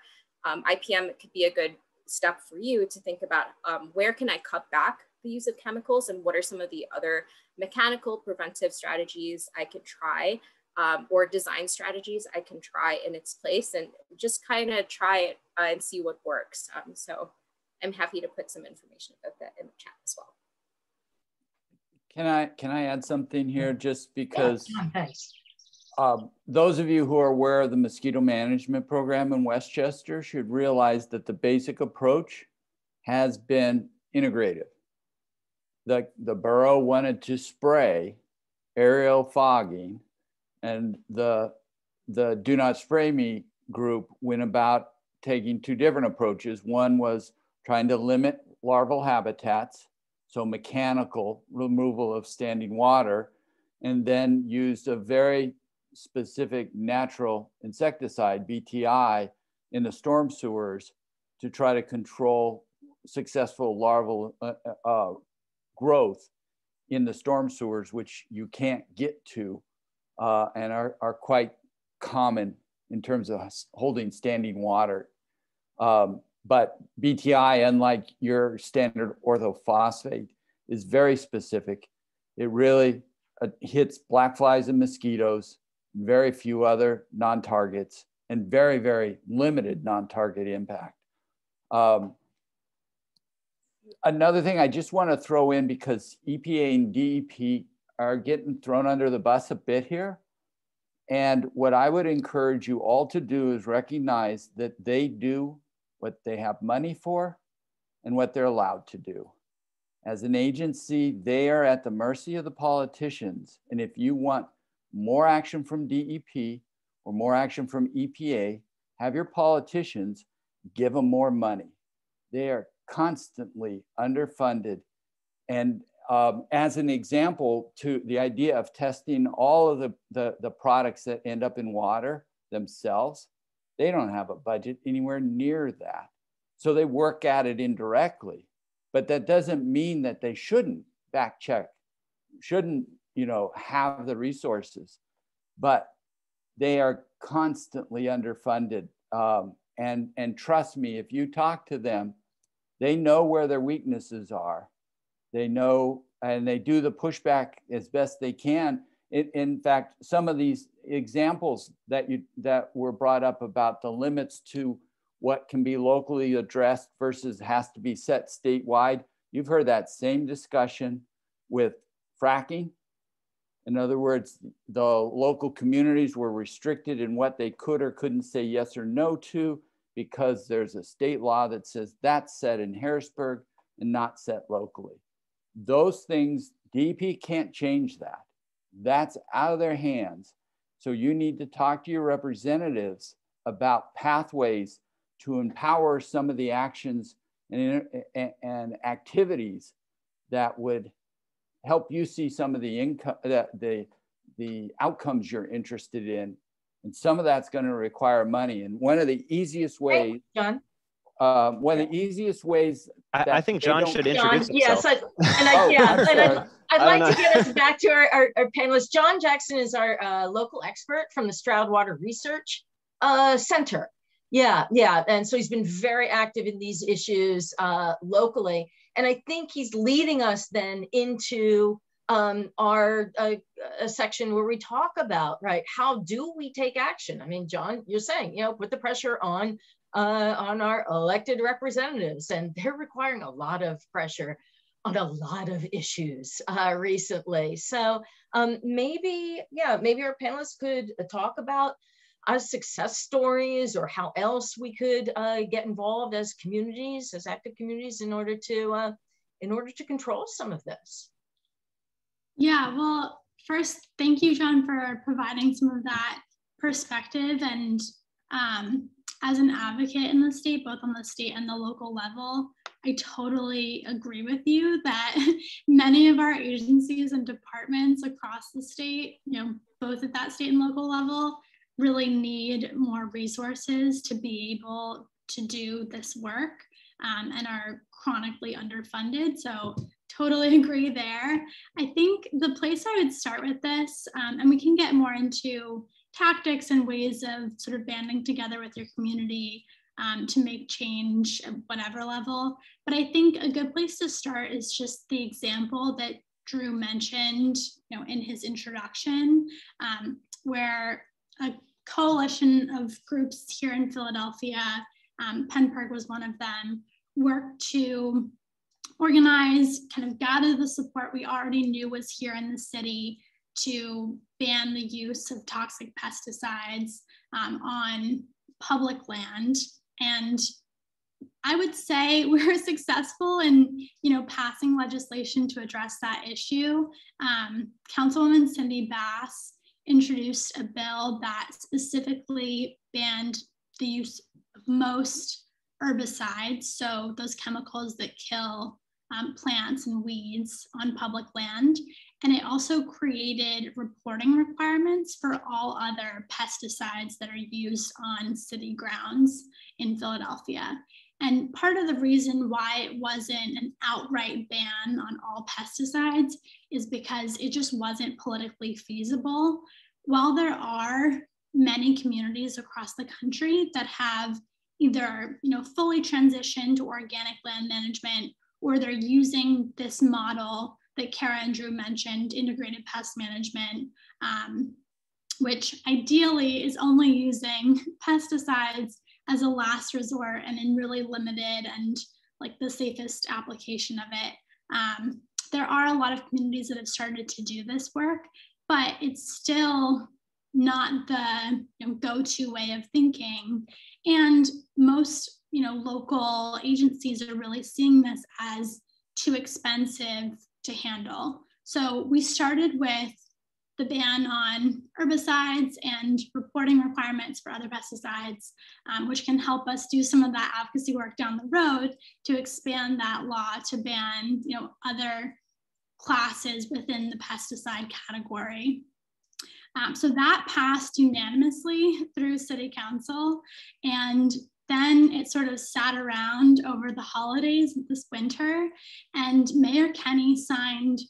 um, IPM could be a good step for you to think about um, where can I cut back the use of chemicals and what are some of the other mechanical preventive strategies I could try um, or design strategies I can try in its place and just kind of try it uh, and see what works. Um, so I'm happy to put some information about that in the chat as well. Can I can I add something here just because yeah, um, those of you who are aware of the mosquito management program in West Chester should realize that the basic approach has been integrative. The, the borough wanted to spray aerial fogging and the, the do not spray me group went about taking two different approaches. One was trying to limit larval habitats, so mechanical removal of standing water, and then used a very specific natural insecticide, BTI, in the storm sewers to try to control successful larval uh, uh, uh, growth in the storm sewers, which you can't get to uh, and are, are quite common in terms of holding standing water. Um, but BTI, unlike your standard orthophosphate, is very specific. It really uh, hits black flies and mosquitoes, very few other non-targets, and very, very limited non-target impact. Um, another thing I just want to throw in because EPA and DEP are getting thrown under the bus a bit here. And what I would encourage you all to do is recognize that they do what they have money for and what they're allowed to do. As an agency, they are at the mercy of the politicians. And if you want more action from DEP or more action from EPA, have your politicians give them more money. They are constantly underfunded. And um, as an example to the idea of testing all of the, the, the products that end up in water themselves, they don't have a budget anywhere near that. So they work at it indirectly. But that doesn't mean that they shouldn't back check, shouldn't, you know, have the resources. But they are constantly underfunded. Um, and, and trust me, if you talk to them, they know where their weaknesses are. They know and they do the pushback as best they can. In, in fact, some of these examples that you that were brought up about the limits to what can be locally addressed versus has to be set statewide, you've heard that same discussion with fracking. In other words, the local communities were restricted in what they could or couldn't say yes or no to because there's a state law that says that's set in Harrisburg and not set locally. Those things, DEP can't change that. That's out of their hands. So you need to talk to your representatives about pathways to empower some of the actions and, and activities that would help you see some of the income, the, the, the outcomes you're interested in and some of that's going to require money. And one of the easiest ways, hey, John. Uh, one of the easiest ways. I, I think John should introduce John, himself. Yes, I, and I, oh, yeah, and I'd, I'd like to get us (laughs) back to our, our, our panelists. John Jackson is our uh, local expert from the Stroud Water Research uh, Center. Yeah, yeah, and so he's been very active in these issues uh, locally, and I think he's leading us then into um, are a, a, section where we talk about right how do we take action i mean john you're saying you know put the pressure on uh, on our elected representatives and they're requiring a lot of pressure on a lot of issues uh, recently so um, maybe yeah maybe our panelists could talk about uh, success stories or how else we could uh, get involved as communities as active communities in order to uh, in order to control some of this yeah, well, first, thank you, John, for providing some of that perspective. And um, as an advocate in the state, both on the state and the local level, I totally agree with you that (laughs) many of our agencies and departments across the state, you know, both at that state and local level, really need more resources to be able to do this work um, and are chronically underfunded. So totally (laughs) agree there. I think the place I would start with this, um, and we can get more into tactics and ways of sort of banding together with your community um, to make change at whatever level. But I think a good place to start is just the example that Drew mentioned, you know, in his introduction, um, where a coalition of groups here in Philadelphia, um, Park was one of them, worked to organize, kind of gather the support we already knew was here in the city to ban the use of toxic pesticides um, on public land. And I would say we (laughs) were successful in, you know, passing legislation to address that issue. Um, Councilwoman Cindy Bass introduced a bill that specifically banned the use of most herbicides, so those chemicals that kill um, plants and weeds on public land. And it also created reporting requirements for all other pesticides that are used on city grounds in Philadelphia. And part of the reason why it wasn't an outright ban on all pesticides is because it just wasn't politically feasible. While there are many communities across the country that have either you know fully transitioned to organic land management or they're using this model that Kara and Drew mentioned, integrated pest management, um, which ideally is only using pesticides as a last resort and in really limited and like the safest application of it. Um, there are a lot of communities that have started to do this work, but it's still not the you know, go-to way of thinking. And most you know, local agencies are really seeing this as too expensive to handle. So we started with the ban on herbicides and reporting requirements for other pesticides, um, which can help us do some of that advocacy work down the road to expand that law to ban you know, other classes within the pesticide category. Um, so that passed unanimously through city council and then it sort of sat around over the holidays this winter and Mayor Kenney signed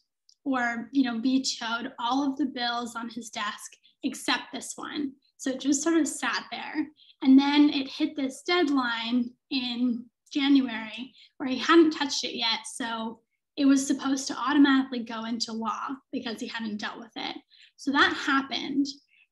or you know vetoed all of the bills on his desk except this one. So it just sort of sat there. And then it hit this deadline in January where he hadn't touched it yet. So it was supposed to automatically go into law because he hadn't dealt with it. So that happened.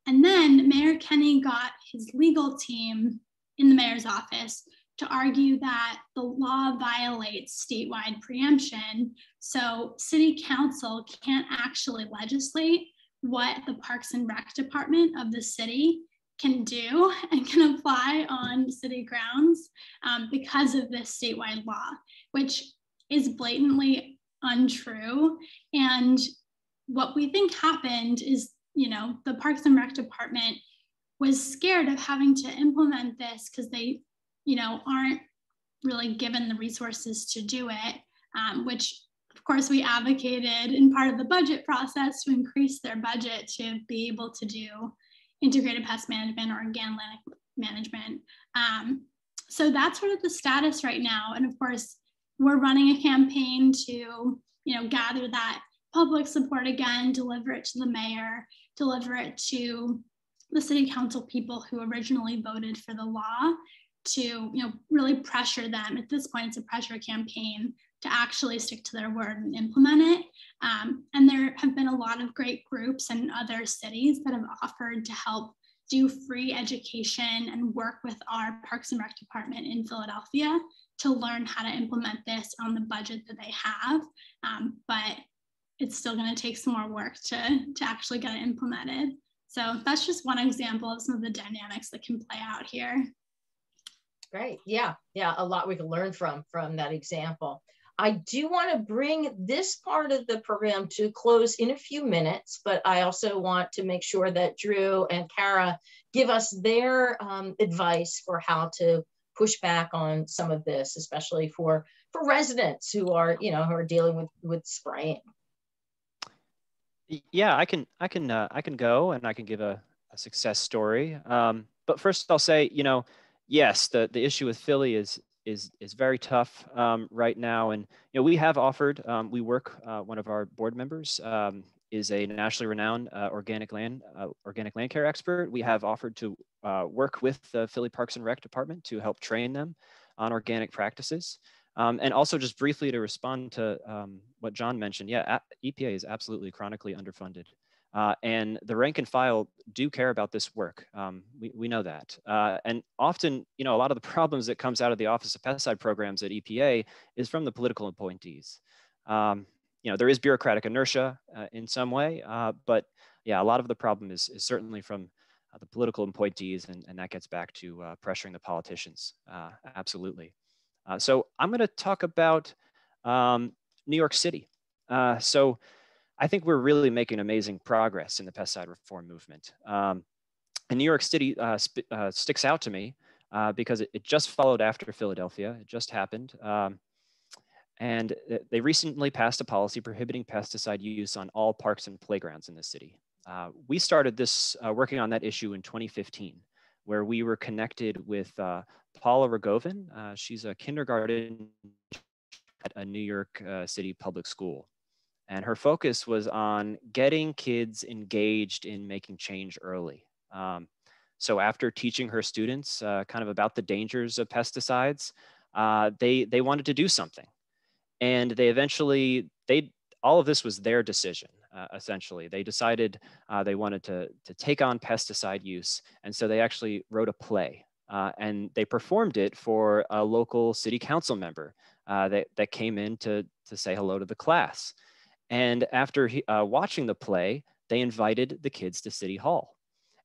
And then Mayor Kenney got his legal team in the mayor's office to argue that the law violates statewide preemption. So city council can't actually legislate what the Parks and Rec department of the city can do (laughs) and can apply on city grounds um, because of this statewide law, which is blatantly untrue. And what we think happened is, you know, the Parks and Rec department was scared of having to implement this because they, you know, aren't really given the resources to do it, um, which of course we advocated in part of the budget process to increase their budget to be able to do integrated pest management or organic management. Um, so that's sort of the status right now. And of course, we're running a campaign to, you know, gather that public support again, deliver it to the mayor, deliver it to the city council people who originally voted for the law to you know really pressure them at this point it's a pressure campaign to actually stick to their word and implement it. Um, and there have been a lot of great groups and other cities that have offered to help do free education and work with our parks and rec department in philadelphia to learn how to implement this on the budget that they have. Um, but it's still going to take some more work to, to actually get it implemented so that's just one example of some of the dynamics that can play out here. Great. Yeah. Yeah. A lot we can learn from from that example. I do want to bring this part of the program to close in a few minutes, but I also want to make sure that Drew and Kara give us their um, advice for how to push back on some of this, especially for for residents who are, you know, who are dealing with with spraying. Yeah, I can, I can, uh, I can go and I can give a, a success story. Um, but first, I'll say, you know, yes, the the issue with Philly is is is very tough um, right now, and you know we have offered. Um, we work. Uh, one of our board members um, is a nationally renowned uh, organic land uh, organic land care expert. We have offered to uh, work with the Philly Parks and Rec department to help train them on organic practices. Um, and also just briefly to respond to um, what John mentioned, yeah, EPA is absolutely chronically underfunded. Uh, and the rank and file do care about this work. Um, we, we know that. Uh, and often, you know, a lot of the (laughs) problems that comes out of the Office of Pesticide Programs at EPA is from the political appointees. Um, you know, there is bureaucratic inertia uh, in some way, uh, but yeah, a lot of the problem is, is certainly from uh, the political appointees, and, and that gets back to uh, pressuring the politicians, absolutely. Uh, so I'm going to talk about um, New York City. Uh, so I think we're really making amazing progress in the pesticide reform movement. Um, and New York City uh, uh sticks out to me uh, because it, it, just followed after Philadelphia. It just happened. Um, and they recently passed a policy prohibiting pesticide use on all parks and playgrounds in the city. Uh, we started this working on that issue in 2015, where we were connected with uh, Paula Rogovin. Uh, she's a kindergarten at a New York uh, City public school. And her focus was on getting kids engaged in making change early. Um, so after teaching her students uh, kind of about the dangers of pesticides, they, they wanted to do something and they eventually they all of this was their decision uh, essentially. They decided uh, they wanted to, to take on pesticide use and so they actually wrote a play uh, and they performed it for a local city council member uh, that, that came in to, to say hello to the class. And after he, uh, watching the play they invited the kids to city hall.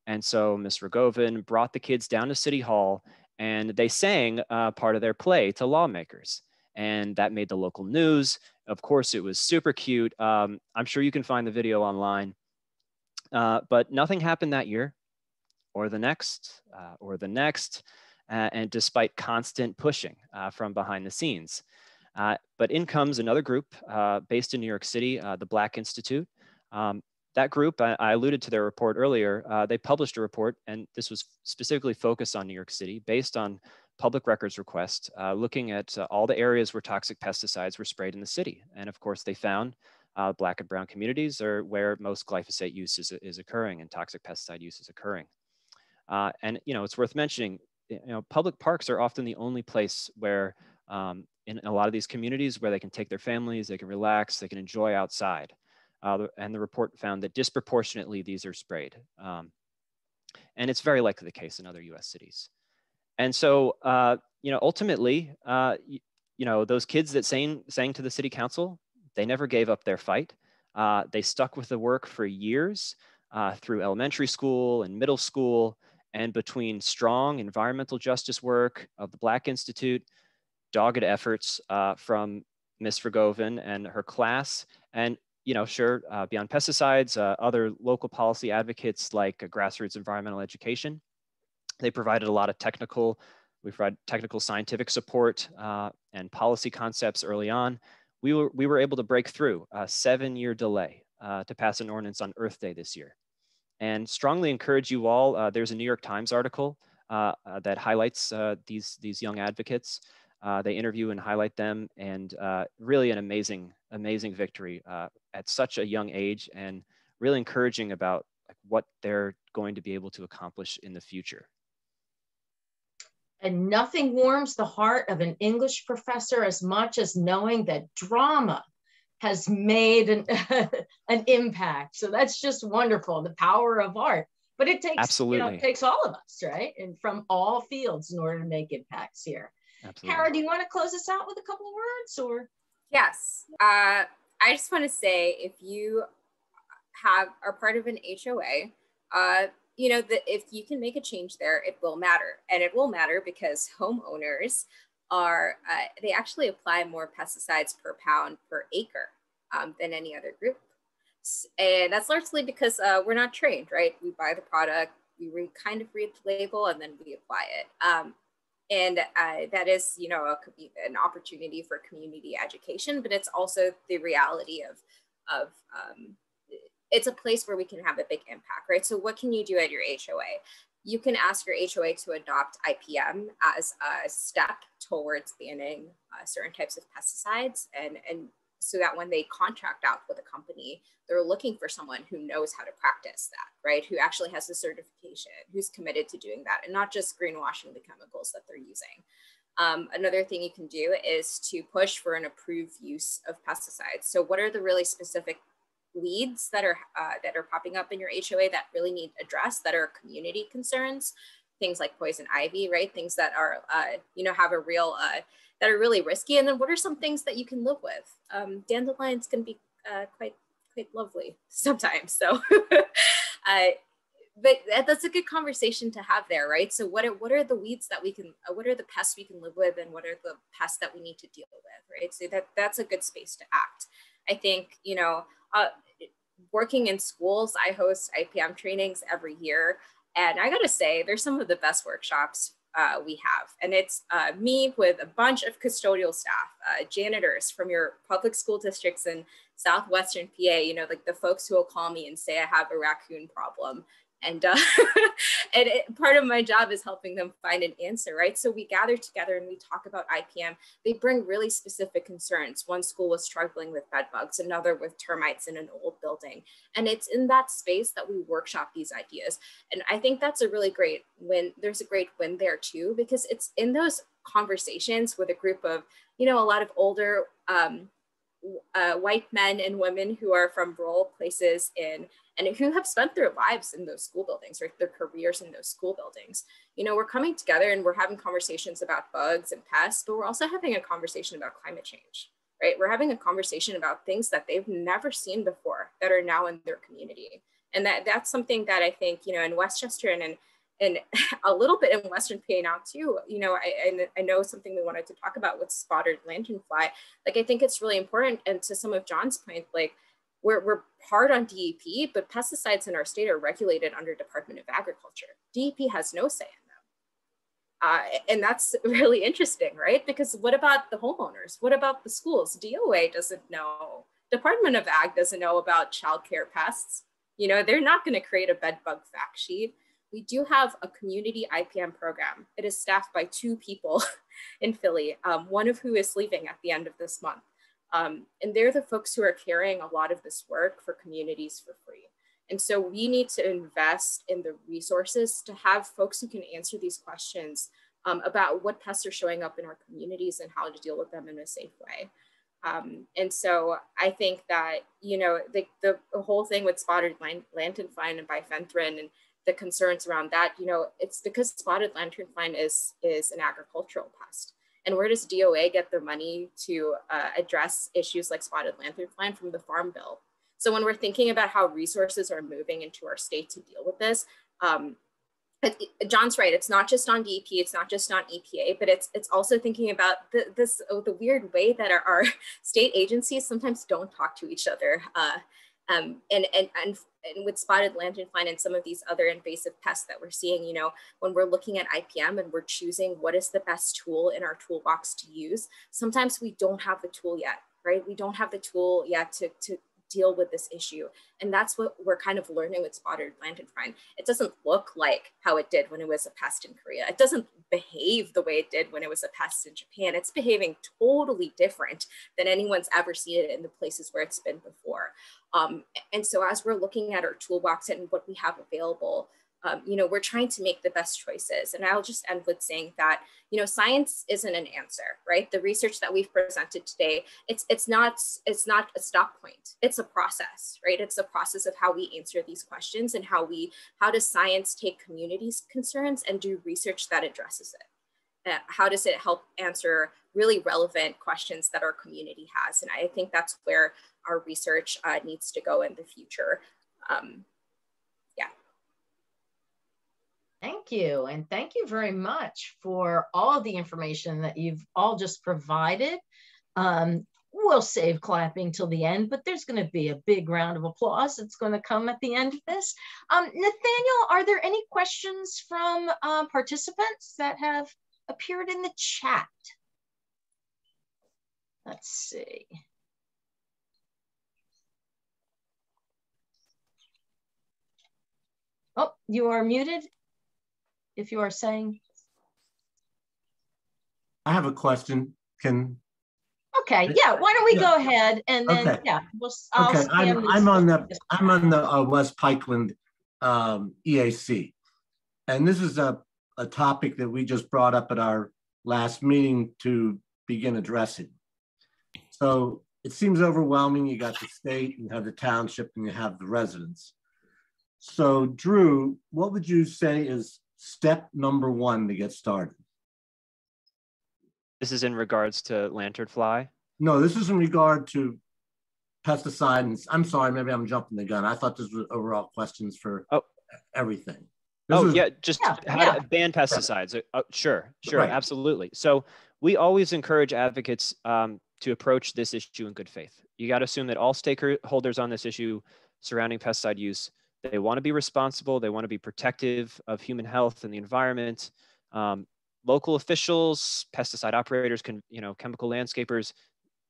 And so ms rogovin brought the kids down to city hall and they sang uh, part of their play to lawmakers. And that made the local news. Of course, it was super cute. Um, I'm sure you can find the video online, uh, but nothing happened that year or the next uh, or the next, uh, and despite constant pushing uh, from behind the scenes. Uh, but in comes another group uh, based in New York City, the Black Institute. Um, that group, I, I, alluded to their report earlier, they published a report, and this was specifically focused on New York City based on public records request uh, looking at uh, all the areas where toxic pesticides were sprayed in the city. And of course, they found uh, black and brown communities are where most glyphosate use is, is occurring and toxic pesticide use is occurring. Uh, and you know, it's worth mentioning, you know, public parks are often the only place where um, in a lot of these communities where they can take their families, they can relax, they can enjoy outside. Uh, and the report found that disproportionately these are sprayed. Um, and it's very likely the case in other US cities. And so, uh, you know, ultimately, uh, you, you, know, those kids that sang, sang to the city council, they never gave up their fight. Uh, they stuck with the work for years uh, through elementary school and middle school and between strong environmental justice work of the Black Institute, dogged efforts uh, from Ms. Rogovin and her class, and you know, sure, uh, beyond pesticides, other local policy advocates like grassroots environmental education. They provided a lot of technical, we provide technical scientific support uh, and policy concepts early on. We were, we were able to break through a seven year delay uh, to pass an ordinance on Earth Day this year. And strongly encourage you all, uh, there's a New York Times article uh, uh, that highlights uh, these, these young advocates. they interview and highlight them and really an amazing, amazing victory at such a young age and really encouraging about what they're going to be able to accomplish in the future. And nothing warms the heart of an English professor as much as knowing that drama has made an, (laughs) an impact. So that's just wonderful, the power of art. But it takes Absolutely. You know, it takes all of us, right? And from all fields in order to make impacts here. Absolutely. Kara, do you want to close us out with a couple of words or? Yes. Uh, I just want to say if you have are part of an HOA, uh, you know that if you can make a change there it will matter. And it will matter because homeowners are uh, they actually apply more pesticides per pound per acre um, than any other group. And that's largely because uh, we're not trained right? We buy the product we read, kind of read the label and then we apply it. Um, and uh, that is you know could be an opportunity for community education but it's also the reality of of um, it's a place where we can have a big impact, right? So what can you do at your HOA? You can ask your HOA to adopt IPM as a step towards banning uh, certain types of pesticides and, and so that when they contract out with a company, they're looking for someone who knows how to practice that, right? Who actually has the certification, who's committed to doing that, and not just greenwashing the chemicals that they're using. Um, another thing you can do is to push for an approved use of pesticides. So, what are the really specific weeds that are uh, that are popping up in your HOA that really need addressed that are community concerns, things like poison ivy, right? Things that are uh, you know have a real uh, that are really risky. And then what are some things that you can live with? Um, dandelions can be uh, quite quite lovely sometimes. So. (laughs) Uh, but that's a good conversation to have there, right? So what are what are the weeds that we can, uh, what are the pests we can live with, and what are the pests that we need to deal with, right? So that that's a good space to act. I think you know uh, working in schools, I host IPM trainings every year. And I gotta say, they're some of the best workshops uh, we have. And it's uh, me with a bunch of custodial staff, uh, janitors from your public school districts in Southwestern PA, you know, like the folks who will call me and say I have a raccoon problem and uh, (laughs) and it, part of my job is helping them find an answer right? So we gather together and we talk about ipm they bring really specific concerns. One school was struggling with bed bugs another with termites in an old building. And it's in that space that we workshop these ideas. And i think that's a really great win there's a great win there too because it's in those conversations with a group of you know a lot of older um, uh, white men and women who are from rural places in and who have spent their lives in those school buildings or their careers in those school buildings. You know, we're coming together and we're having conversations about bugs and pests, but we're also having a conversation about climate change, right? We're having a conversation about things that they've never seen before that are now in their community. And that that's something that I think, you know, in West Chester and in and (laughs) a little bit in Western PA now too. You know, I, I know something we wanted to talk about with spotted lanternfly. Like I think it's really important. And to some of John's point, like we're, we're hard on DEP, but pesticides in our state are regulated under Department of Agriculture. DEP has no say in them. Uh, and that's (laughs) really interesting, right? Because what about the homeowners? What about the schools? DOA doesn't know. Department of Ag doesn't know about childcare pests. You know, they're not going to create a bed bug fact sheet. We do have a community IPM program. It is staffed by two people (laughs) in Philly, um, one of who is leaving at the end of this month. Um, and they're the folks who are carrying a lot of this work for communities for free. And so we need to invest in the resources to have folks who can answer these questions um, about what pests are showing up in our communities and how to deal with them in a safe way. Um, and so I think that, you know, the, the, whole thing with spotted lanternfly and bifenthrin and the concerns around that, you know, it's because spotted lanternfly is, is an agricultural pest. And where does DOA get their money to uh, address issues like spotted lanternfly from the Farm Bill? So when we're thinking about how resources are moving into our state to deal with this, um, John's right. It's not just on DEP. It's not just on EPA, but it's it's also thinking about the, this oh, the weird way that our, our, (laughs) state agencies sometimes don't talk to each other. Uh, um, and, and, and, and with spotted lanternfly and some of these other invasive pests that we're seeing, you know, when we're looking at IPM and we're choosing what is the best tool in our toolbox to use, sometimes we don't have the tool yet, right? We don't have the tool yet to, to deal with this issue. And that's what we're kind of learning with spotted lanternfly. It doesn't look like how it did when it was a pest in Korea. It doesn't behave the way it did when it was a pest in Japan. It's behaving totally different than anyone's ever seen it in the places where it's been before. Um, and so as we're looking at our toolbox and what we have available, um, you know, we're trying to make the best choices. And I'll just end with saying that, you know, science isn't an answer, right? The research that we've presented today, it's it's not it's not a stop point. It's a process, right? It's a process of how we answer these questions and how we how does science take communities' concerns and do research that addresses it. Uh, how does it help answer really relevant questions that our community has? And I think that's where our research uh, needs to go in the future. Um, yeah. Thank you. And thank you very much for all the information that you've all just provided. Um, we'll save clapping till the end, but there's going to be a big round of applause that's going to come at the end of this. Um, Nathaniel, are there any questions from uh, participants that have appeared in the chat? Let's see. Oh, you are muted if you are saying. I have a question. Can. Okay, yeah, why don't we yeah. go ahead and then, okay. yeah, we'll, I'll okay, I'm, I'm on the, I'm on the uh, West Pikeland um, EAC. And this is a, a topic that we just brought up at our last meeting to begin addressing. So it seems overwhelming. You got the state, you have the township, and you have the residents. So, Drew, what would you say is step number one to get started? This is in regards to lanternfly? No, this is in regard to pesticides. I'm sorry, maybe I'm jumping the gun. I thought this was overall questions for oh. everything. This oh, is, yeah, just yeah, how yeah. to ban pesticides. Right. Uh, sure, sure, right. absolutely. So, we always encourage advocates um, to approach this issue in good faith. You got to assume that all stakeholders on this issue surrounding pesticide use they want to be responsible. They want to be protective of human health and the environment. Um, local officials, pesticide operators, can you know, chemical landscapers,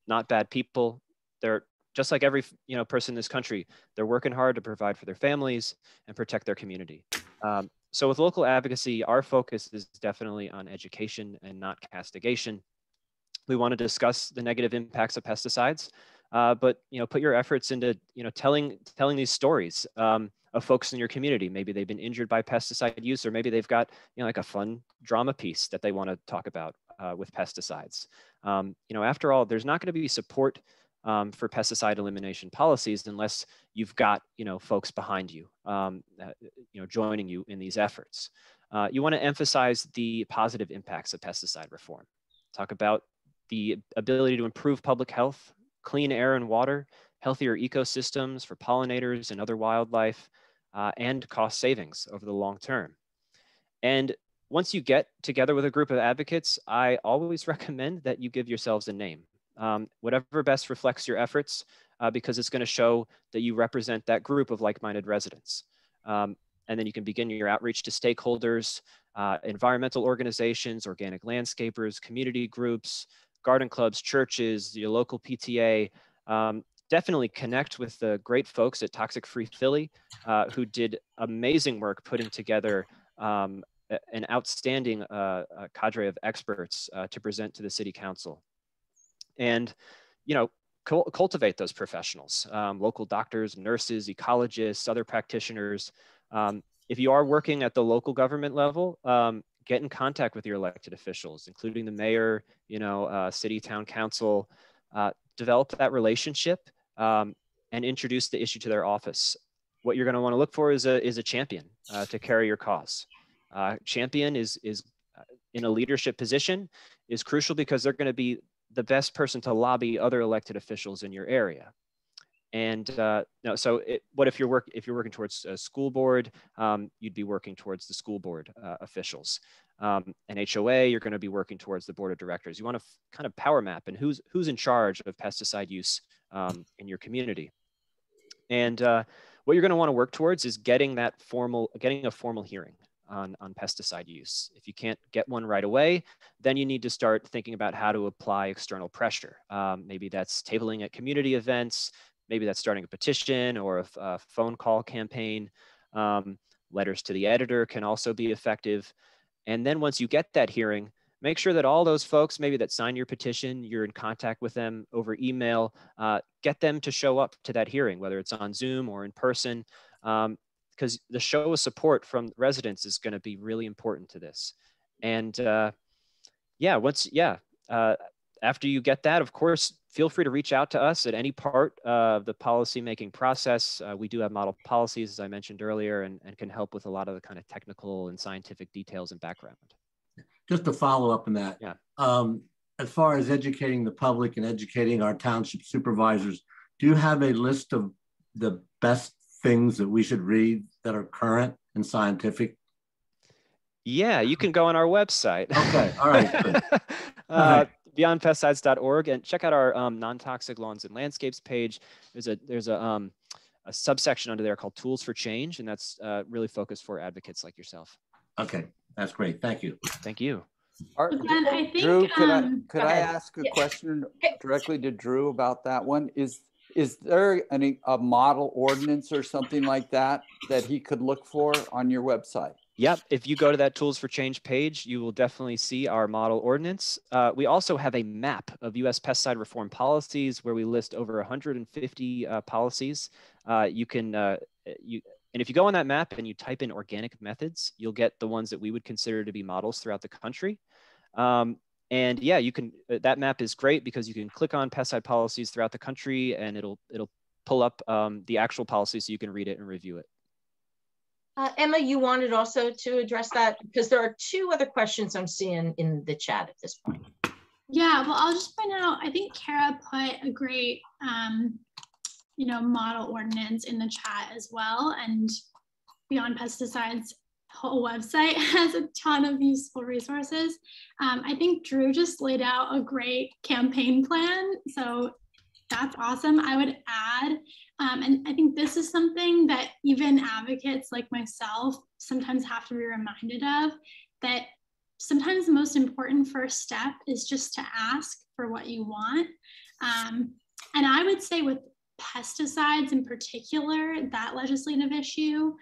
not bad people. They're just like every you know person in this country. They're working hard to provide for their families and protect their community. Um, so with local advocacy, our focus is definitely on education and not castigation. We want to discuss the negative impacts of pesticides, uh, but you know, put your efforts into you know telling telling these stories um, of folks in your community. Maybe they've been injured by pesticide use, or maybe they've got you know like a fun drama piece that they want to talk about uh, with pesticides. Um, you know, after all, there's not going to be support um, for pesticide elimination policies unless you've got you know folks behind you, um, uh, you know, joining you in these efforts. Uh, you want to emphasize the positive impacts of pesticide reform. Talk about the ability to improve public health, clean air and water, healthier ecosystems for pollinators and other wildlife, uh, and cost savings over the long term. And once you get together with a group of advocates, I always (laughs) recommend that you give yourselves a name um, whatever best reflects your efforts, uh, because it's going to show that you represent that group of like-minded residents. Um, and then you can begin your outreach to stakeholders, uh, environmental organizations, organic landscapers, community groups, garden clubs, churches, your local PTA. Um, definitely connect with the great folks at Toxic Free Philly uh, who did amazing work putting together um, an outstanding uh, cadre of experts uh, to present to the city council. And you know cultivate those professionals um, local doctors nurses ecologists other practitioners. Um, if you are working at the local government level um, get in contact with your elected officials including the mayor you know uh, city town council. Uh, develop that relationship um, and introduce the issue to their office what you're going to want to look for is a is a champion uh, to carry your cause uh, champion is is uh, in a leadership position is crucial because they're going to be the best person to lobby other elected officials in your area. And uh, no, so it, what if you're work if you're working towards a school board, um, you'd be working towards the school board uh, officials. Um, an HOA, you're going to be working towards the board of directors. You want to kind of power map and who's who's in charge of pesticide use um, in your community. And uh, what you're going to want to work towards is getting that formal, getting a formal hearing on, on pesticide use. If you can't get one right away, then you need to start thinking about how to apply external pressure. Um, maybe that's tabling at community events, maybe that's starting a petition or a, a phone call campaign. Um, letters to the editor can also be effective. And then once you get that hearing, make sure that all those folks maybe that sign your petition, you're in contact with them over email, uh, get them to show up to that hearing, whether it's on Zoom or in person. Um, because the show of support from residents is going to be really important to this. And uh, yeah, once, yeah, uh, after you get that, of course, feel free to reach out to us at any part of the policymaking process. Uh, we do have model policies, as I mentioned earlier, and, and can help with a lot of the kind of technical and scientific details and background. Just to follow up on that, yeah. Um, as far as educating the public and educating our township supervisors, do you have a list of the best things that we should read that are current and scientific? Yeah, you can go on our website. Okay, all right. (laughs) uh, beyondpesticides.org and check out our um, non-toxic lawns and landscapes page. There's a there's a um, a subsection under there called Tools for Change, and that's uh, really focused for advocates like yourself. Okay, that's great. Thank you. Thank you. Are, I think, Drew, could um, I could I ask a yeah. question directly to Drew about that one? Is is there any a model ordinance or something like that that he could look for on your website? Yep. If you go to that Tools for Change page, you will definitely see our model ordinance. Uh, we also have a map of U.S. pesticide reform policies where we list over 150 uh, policies. Uh, you can uh, you and if you go on that map and you type in organic methods, you'll get the ones that we would consider to be models throughout the country. Um, and yeah, you can, uh, that map is great because you can click on pesticide policies throughout the country and it'll, it'll pull up um, the actual policy so you can read it and review it. Uh, Emma, you wanted also to address that because there are two other questions I'm seeing in the chat at this point. Yeah, well, I'll just point out, I think Kara put a great, um, you know, model ordinance in the chat as well. And Beyond Pesticides whole website (laughs) has a ton of useful resources. Um, I think Drew just laid out a great campaign plan. So that's awesome. I would add, um, and I think this is something that even advocates like myself sometimes have to be reminded of that sometimes the most important first step is just to ask for what you want. Um, and I would say with pesticides in particular, that legislative issue,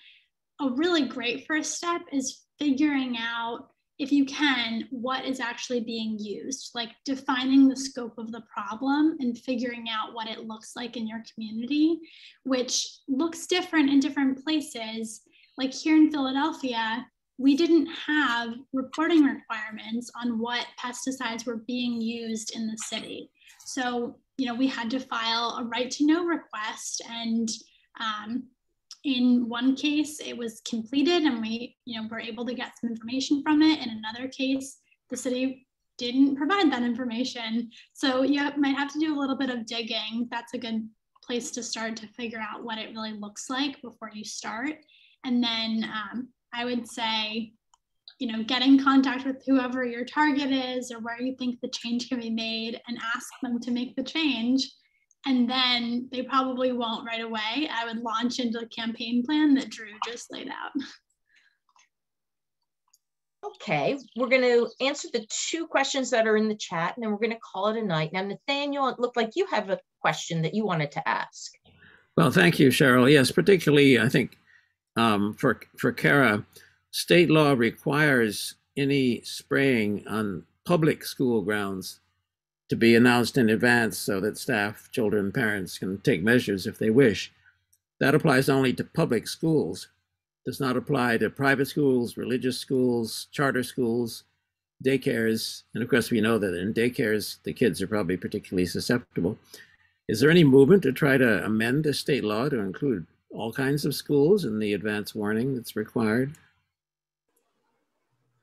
a really great first step is figuring out, if you can, what is actually being used, like defining the scope of the problem and figuring out what it looks like in your community, which looks different in different places. Like here in Philadelphia, we didn't have reporting requirements on what pesticides were being used in the city. So, you know, we had to file a right to know request. And um, in one case, it was completed and we, you know, were able to get some information from it. In another case, the city didn't provide that information. So you might have to do a little bit of digging. That's a good place to start to figure out what it really looks like before you start. And then um, I would say, you know, get in contact with whoever your target is or where you think the change can be made and ask them to make the change. And then they probably won't right away. I would launch into the campaign plan that Drew just laid out. Okay, we're going to answer the two questions that are in the chat and then we're going to call it a night. Now, Nathaniel, it looked like you have a question that you wanted to ask. Well, thank you, Cheryl. Yes, particularly, I think um, for for Kara, state law requires any spraying on public school grounds to be announced in advance so that staff, children, parents can take measures if they wish. That applies only to public schools. Does not apply to private schools, religious schools, charter schools, daycares, and of course we know that in daycares the kids are probably particularly susceptible. Is there any movement to try to amend the state law to include all kinds of schools and the advance warning that's required?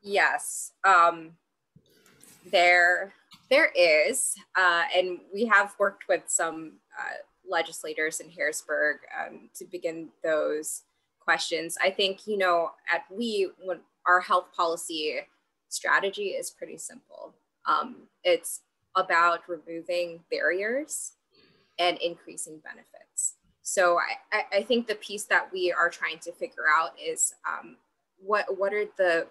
Yes, um, there there is, uh, and we have worked with some uh, legislators in Harrisburg um, to begin those questions. I think you know at we when our health policy strategy is pretty simple. Um, it's about removing barriers and increasing benefits. So I, I think the piece that we are trying to figure out is um, what what are the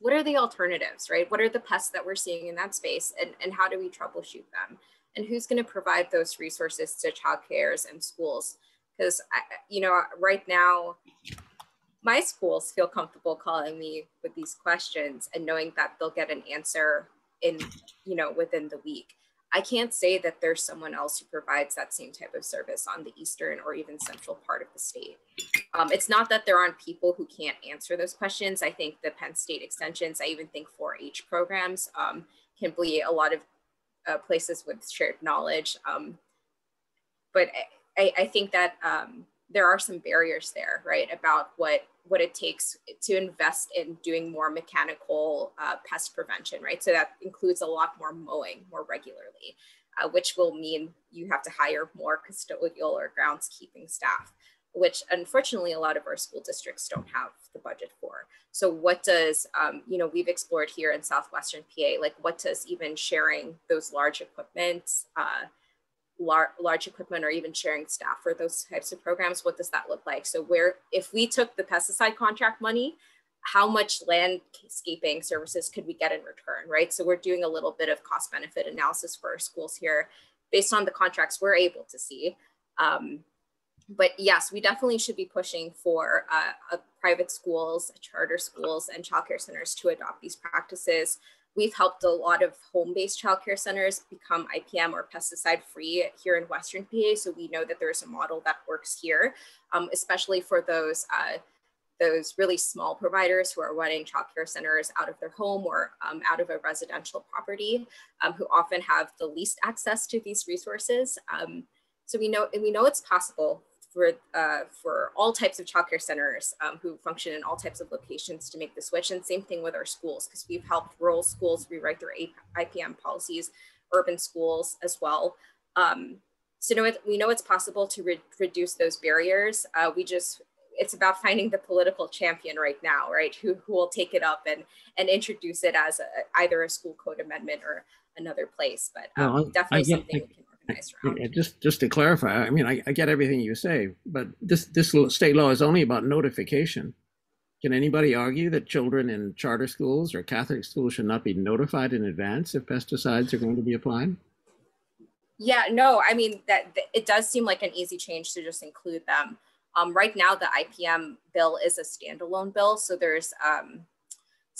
what are the alternatives, right? What are the pests that we're seeing in that space and, and how do we troubleshoot them? And who's going to provide those resources to childcares and schools? Because, you know, right now, my schools feel comfortable calling me with these questions and knowing that they'll get an answer in, you know, within the week. I can't say that there's someone else who provides that same type of service on the eastern or even central part of the state. Um, it's not that there aren't people who can't answer those questions. I think the Penn State extensions, I even think 4-H programs um, can be a lot of uh, places with shared knowledge. Um, but I, I, think that um, there are some barriers there, right, about what what it takes to invest in doing more mechanical uh, pest prevention, right? So that includes a lot more mowing more regularly, uh, which will mean you have to hire more custodial or groundskeeping staff, which unfortunately a lot of our school districts don't have the budget for. So what does, um, you know, we've explored here in Southwestern PA, like what does even sharing those large equipment, uh, lar- large equipment or even sharing staff for those types of programs what does that look like? So where if we took the pesticide contract money how much landscaping services could we get in return right? So we're doing a little bit of cost benefit analysis for our schools here based on the contracts we're able to see. Um, but yes, we definitely should be pushing for uh, private schools, charter schools, and childcare centers to adopt these practices We've helped a lot of home-based childcare centers become IPM or pesticide free here in Western PA. So we know that there's a model that works here, um, especially for those uh, those really small providers who are running childcare centers out of their home or um, out of a residential property, um, who often have the least access to these resources. Um, so we know and we know it's possible for, uh, for all types of childcare centers um, who function in all types of locations to make the switch. And same thing with our schools, because we've helped rural schools rewrite their IPM policies, urban schools as well. Um, so know it, we know it's possible to re reduce those barriers. Uh, we just, it's about finding the political champion right now, right? Who, who will take it up and, and introduce it as a, either a school code amendment or another place, but um, well, definitely something we can (laughs) just just to clarify, I mean, I, I, get everything you say, but this this state law is only about notification. can anybody argue that children in charter schools or Catholic schools should not be notified in advance if pesticides are going to be applied? Yeah, no, I mean that, that it does seem like an easy change to just include them. Um, right now, the IPM bill is a standalone bill, so there's um,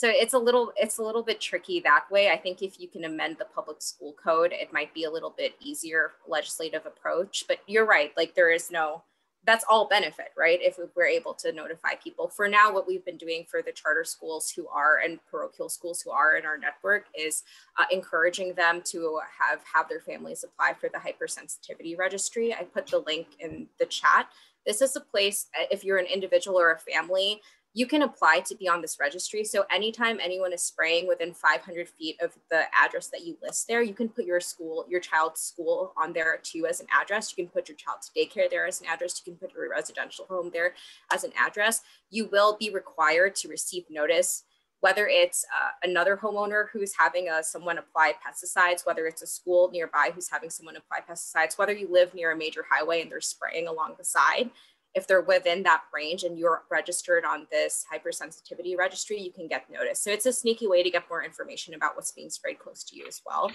so it's a little it's a little bit tricky that way. I think if you can amend the public school code, it might be a little bit easier legislative approach. But you're right, like there is no that's all benefit, right? If we're able to notify people. For now, what we've been doing for the charter schools who are and parochial schools who are in our network is uh, encouraging them to have have their families apply for the hypersensitivity registry. I put the link in the chat. This is a place if you're an individual or a family you can apply to be on this registry. So anytime anyone is spraying within 500 feet of the address that you list there, you can put your school, your child's school on there too as an address. You can put your child's daycare there as an address. You can put your residential home there as an address. You will be required to receive notice whether it's uh, another homeowner who's having a, someone apply pesticides, whether it's a school nearby who's having someone apply pesticides, whether you live near a major highway and they're spraying along the side, if they're within that range and you're registered on this hypersensitivity registry, you can get notice. So it's a sneaky way to get more information about what's being sprayed close to you as well,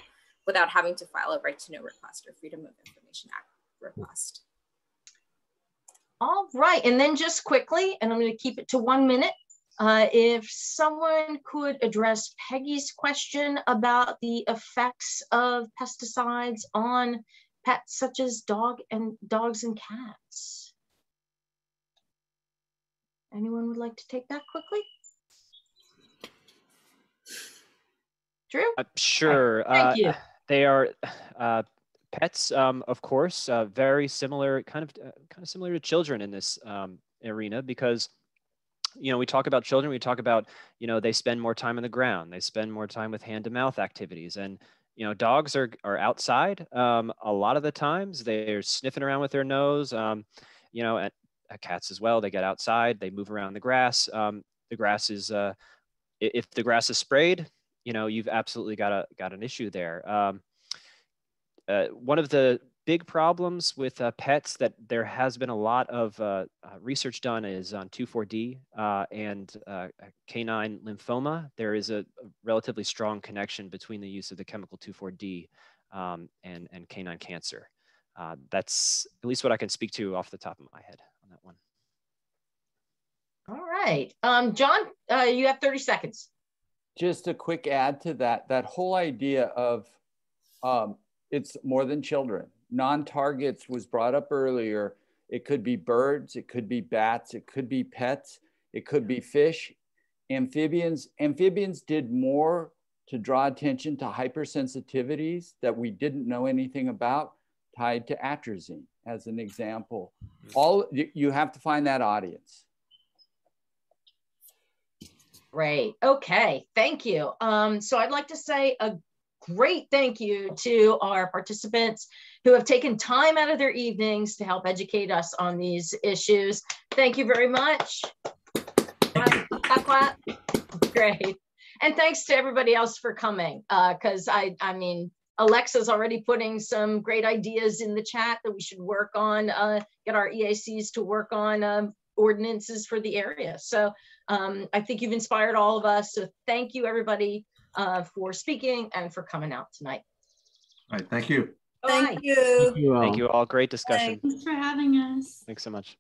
without having to file a right to know request or Freedom of Information Act request. All right, and then just quickly, and I'm going to keep it to one minute. Uh, if someone could address Peggy's question about the effects of pesticides on pets such as dog and dogs and cats. Anyone would like to take that quickly? Drew? Uh, sure. Thank uh, you. They are uh, pets, um, of course, uh, very similar, kind of, uh, kind of similar to children in this um, arena because you know we talk about children we talk about you know they spend more time on the ground they spend more time with hand to mouth activities and you know dogs are are outside um, a lot of the times they're sniffing around with their nose um, you know at, uh, cats as well. They get outside, they move around the grass. Um, the grass is, uh, if the grass is sprayed, you know, you've absolutely got a got an issue there. Um, uh, one of the big problems with uh, pets that there has been a lot of uh, uh research done is on 2,4-D uh, and uh, canine lymphoma. There is a, a, relatively strong connection between the use of the chemical 2,4-D um, and, and canine cancer. that's at least what I can speak to off the top of my head that one. All right. Um, John, uh, you have 30 seconds. Just a quick add to that, that whole idea of um, it's more than children. Non-targets was brought up earlier. It could be birds, it could be bats, it could be pets, it could be fish, amphibians. Amphibians did more to draw attention to hypersensitivities that we didn't know anything about tied to atrazine as an example. All you have to find that audience. Great. Okay. Thank you. Um, so I'd like to say a great thank you to our participants who have taken time out of their evenings to help educate us on these issues. Thank you very much. Clap, clap. Great. And thanks to everybody else for coming. Because uh, I, I mean, Alexa's already putting some great ideas in the chat that we should work on, uh, get our EACs to work on um, ordinances for the area. So um, I think you've inspired all of us. So thank you everybody uh, for speaking and for coming out tonight. All right, thank you. Thank you. Thank you all. Thank you all. Great discussion. Thanks for having us. Thanks so much.